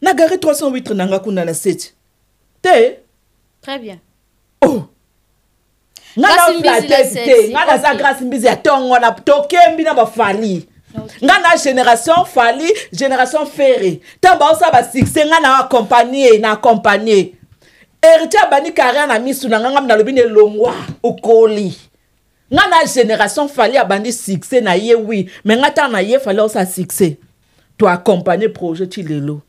Na gari 308 nanga kuna na te? Très bien. Nga Grâce Mbizi la naflate te. sexy, nga naza grâce mbizi ya ntongo na tokembi na bafali nga na génération fali génération fere ntango baosala basuccès nga na accompagne na accompagne héritier abandi carrière na misu na nga ngami nalobi na elongwa okoli. Nga na génération fali abandi succès na ye wi me nga ntango na ye fali osala succès. To accompagne projet ti lelo.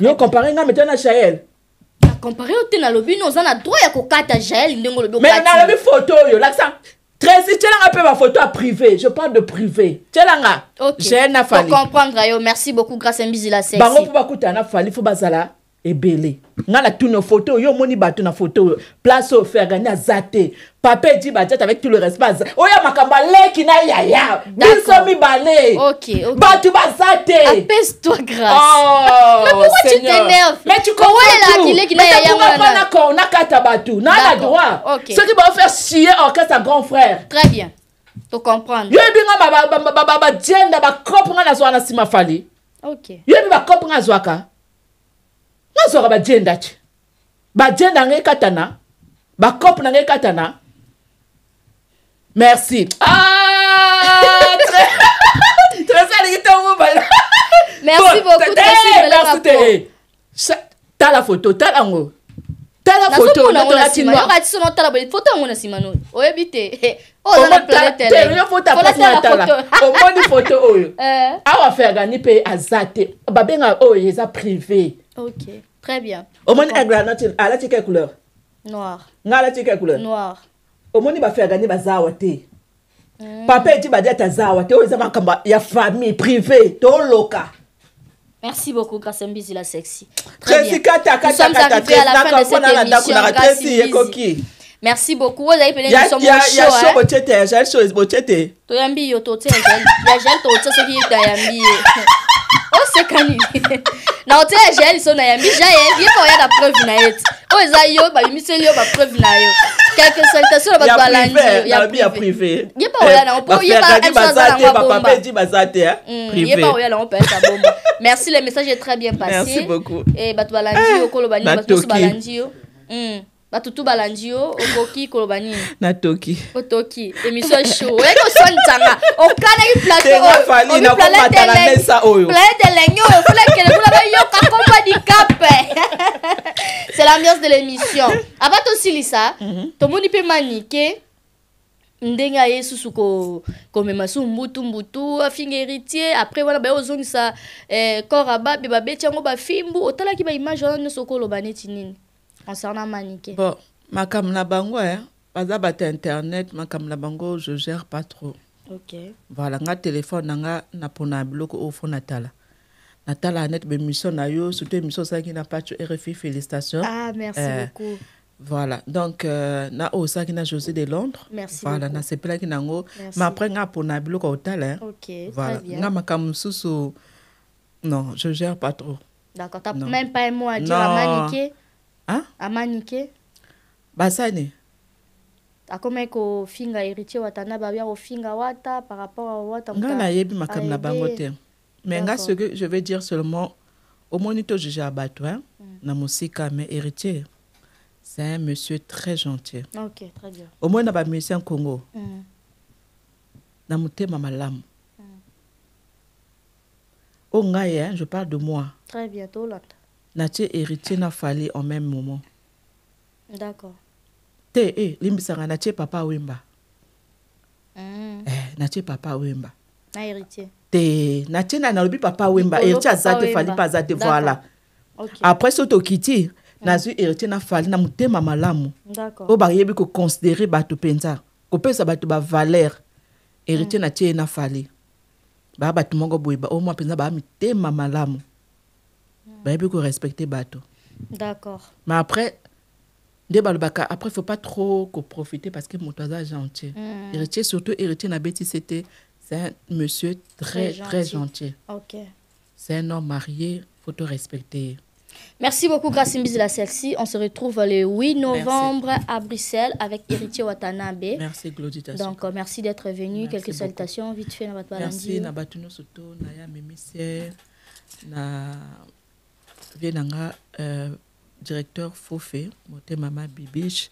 Yo compare nga mete na chael compare yo te nalobi no oza na droit ya kokata jael ndenge olobi mais nalobi photo oyo lakisa tracy tielanga mpe bafoto ya privé. Je parle de privé. Tielanga jael na fali comprendre merci beaucoup. Grâce mbizi la sexy. Bango na fali fo bazala ebele. Nga na tuni foto oyo omoni bato na foto oyo place oyo fergani aza te. Papa edi bajate avec tout le respect oyo makambo aleki na yaya. Biso mibale. Bato baza te. Oh, nakata bato? Na na droit. Ok. ceux qui vont faire chier orchestre grand frère. Très bien. Tocomprendre yo yebi nga bajenda bakope nga nazwaka na nsima fali. Ok. Yo yebi bakope nga azwaka nga azwaka bajenda ti bajenda nga ekatana bakope na? Nga ekatana merci. Ah, très- très alingi ntongo bala Merci beaucoup, merci tala foto tala yango tala foto nazomona yango na nsima no oyebi te Omoni- foto omoni oyo awa fergani mpe aza te babenga oyo eza privé ok. Très bien. Omoni aigle alati- alati quelle couleur? Noir. Nga alati quelle couleur? Noir. Omoni bafergani baza awa te papa eti badiate aza awa te oyo eza makambo ya famille privé toloka Merci beaucoup, Grâce Mbizi la sexy. Très bien. Nous sommes arrivés à la fin de cette émission. naka Grâce Tracy ekoki Mbizi. Merci beaucoup. Vous avez peut-être ya nous sommes ya- au jal show botie te toyambi yo totia gel ya gel totia soki tayambi ye oseka nini na otia ya gel so nayambi ja ye ye mpe oya na preuve na ye ti oyo eza yo babimiseli yo. Bapreuve na yo quelque salutation na bato ya balandi yo. Privé. ya ya ye oya nango mpo ye baza te te hein, Mm, ye oya nango bomba merci le message est très bien passé. Merci beaucoup. Eh, bato balandi yo koloba nini bato nyonso natoki. balandi yo. Mm, bato tu balandi yo okoki koloba nini? Natoki. Otoki. Émission show oyaki oswanitanga okanaki Tenga Fally, nakomata na mesa oyo. fulakele kuna bayoka komba dikape c'est l'ambiance de l'émission. Ava tosilisa tomoni mpe manike ndenge aye susu ko- komema su mbutu mbutu afinga héritier. Après wana baye ozongisa eh, corps ababe babeti yango bafimbu. Otalaki baimage wana nyonso okoloba neti nini? Concernant manike. Bon makambo na bango eh, baza bato ya internet makambo na bango je gère pas trop. Ok. Voilà nga telefone na nga napona biloko oyo fo natala. Natala net bémission na yo surtout émission osalaki na pacho rfi félicitation ah merci Eh, beaucoup. voilà donc euh, na oyo osalaki na josé de londres. Merci voilà nasepelaki nango mais après nga apona biloko ya otala eh. ok voilà nga makambo mosusu non je gère pas trop. D'accord t'as même pas un mot à dire Non. à manike? Hein? à manike. Basani akoma kofinga héritier watana babia kofinga wata par rapport à wata nga nayebi makambo na bango ayebi. te mais ce que je vais dire seulement omoni to juge ya bato hein, na mosika mais héritier c'est un monsieur très gentil. Ok très bien. Omoni na bamusicien congo. Mm. na motema malamu ngai hein, je parle de moi. Très bien tolanda natie héritier na fali en même moment. D'accord. Te e limbisaka natie papa awemba Mm. eh, natie papa awemba na héritier. Te natie na nalobi papa awemba héritier aza te fali mpe aza te voilà. Après so tokiti nazwi héritier na fali na motema malamu. D'accord. Oyo bayebi koconsidere bato mpenza kopesa bato bavaleur héritier natie ye na fali. Baya bato moko boye ba- oyo mwa mpenza baya mitema malamu bayebi korespecte bato d'accord mais après nde balobaka après faut pas trop koprofite parce que moto aza gentil Mm. héritier surtout héritier nabeti c'était c'est un monsieur très Très très gentil. ok c'est un homme marié faut te respecter Merci beaucoup, Gracie Mbizila Celle-ci. On se retrouve le 8 novembre à Bruxelles avec Héritier Watanabe. merci glodi Donc, merci d'être venu. Quelques beaucoup. salutations, vite fait, votre merci balandi. na bato nyonso to naya na na nga euh, directeur fofe motema ma bibiche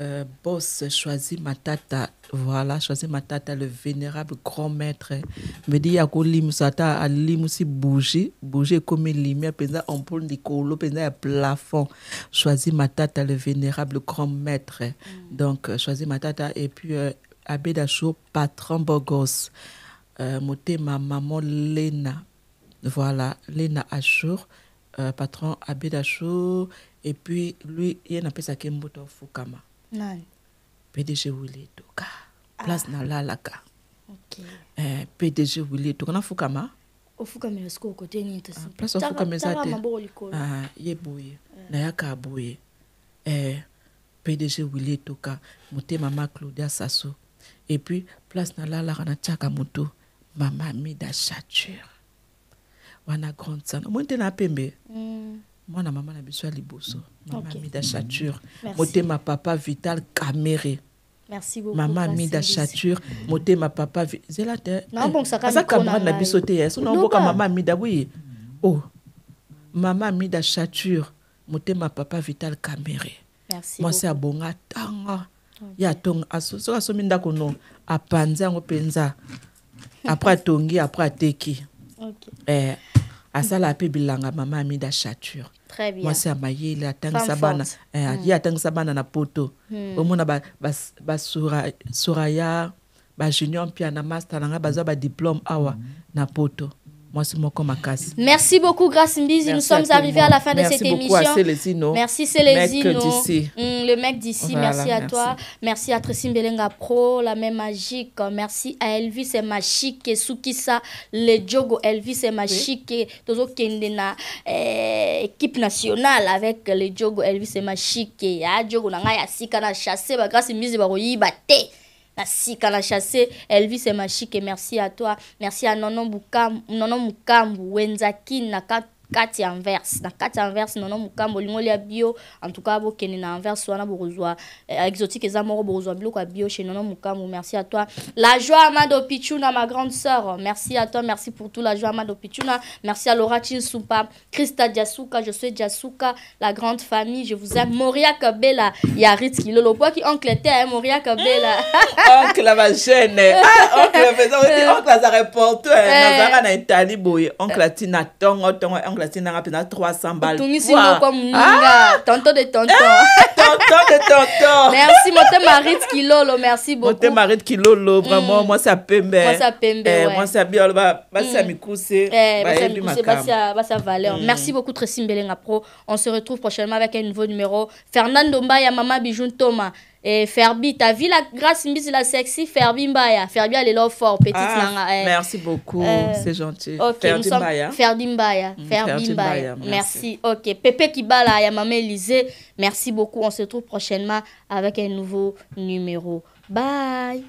euh, boss choisi matata. Voilà choisi matata le vénérable grand maître. Me di ya kolimwisa ata alimwisi bougie bougie ekomi lumière mpenza ampoule likolo mpenza ya plafond. Choisi matata le vénérable grand maître. Donc euh, choisi matata et puis euh, abeda show patron bogos euh, motema maman lena voilà lena achour euh, patron abeda show et puis lui ye napesaki mbuto ofukama Nani? pdg willi toka place nalalaka Ok. eh, pdg willi toka nafukama ofukamela sikoyo kote nini tosi Ah, place ofukama eza te Ah, ye boye nayaka boye eh, pdg willi toka motema ma claudia sasso. Et puis place nalalaka natiaka motu mama mida chature wana grande sana. Omoni te na pembe. Mm. mwana mama na biso ya liboso. Mama Ok. mida chature. Motema papa vital camere merci beaucoup mama Gracie mida Mbizila. chature. Motema papa zela te Naobongisaka aza na camarade na biso te so naoboka Loba. mama mida wi o mama mida chature. Motema papa vital camere mwasi abonga ntanga ye atonga aso- soki asomi ndako no apanzi yango mpenza. Apres atongi apres ateki. Ok. eh, asala mpe bilanga mama amida chature très bien. Mwasi ya mayele forte. eh, ye atangisa bana na poto. Omona basuraya bajunior mpia na master na ngai bazwa badiplôme awa na poto Merci beaucoup, Grace Mbizi. Nous sommes arrivés à la fin Merci de cette beaucoup à émission. Célestino. Merci Mec Célestino. d'ici. Mm, le mec d'ici. Voilà, merci à merci. toi. Merci à Tracy Mbelenga Pro, la même magique. Merci à Elvis et Machike et Sukisa, le Jogo Elvis et Machike. Tozo Kendena, eh, équipe nationale avec le Jogo Elvis et Machike. Ya Jogo na ngai asika na chassé ba Grace Mbizi ba koyiba te. na sika na chassé elvis emashike merci à toi merci à nono mukambu, wenzaki na ka- kati ya anverse. Na kati ya anverse nono mukambu olingo lia bio en tout cas bokende na anverse wana bokozwa eh, exotique eza moko bokozwa biloko ya bio chez nono mukambu merci à toi. La joie amado pichuna ma grande sœur. Merci à toi merci pour tout. La joie amado pichuna. Merci à laura chinsumpa krista diasuka je suis diasuka la grande famille. Je vous aime. Moria kabela yarit kilolo. Poaki oncle te hein, moria kabela? Oncle bagene oncle mpenza oti oncle aza reporter nazalaka na etali boye oncle atina ntongo ntongo oncle atie nanga mpena 300 bal otungisi moko moninga tonton de tonton. De merci motema rit kilolo merci beaucoup. motema rit kilolo vraiment mwasi ya pembe. Mwasi ya pembe, ouais. mwasi ya bialo ba- basi ya mikuse basi bayebi Mikuse, makambo basi ya- basi ya valeur. Merci beaucoup Tracy Mbelenga Pro. On se retrouve prochainement avec un nouveau numéro. Fernando Mbaya, Mama Bijoun Thomas. Et Ferbi, t'as vu la grâce Mbisi la sexy Ferbi Mbaya. Ferbi elle est là fort, petite Ah, nanga. eh. merci beaucoup, Euh, c'est gentil. Ok, Ferdi Mbaya. Ferdi Mbaya. Mm, Ferdi Mbaya. Mbaya, Merci. Ok, Pepe Kibala, ya Maman Élysée. Merci beaucoup. On se retrouve prochainement avec un nouveau numéro. Bye.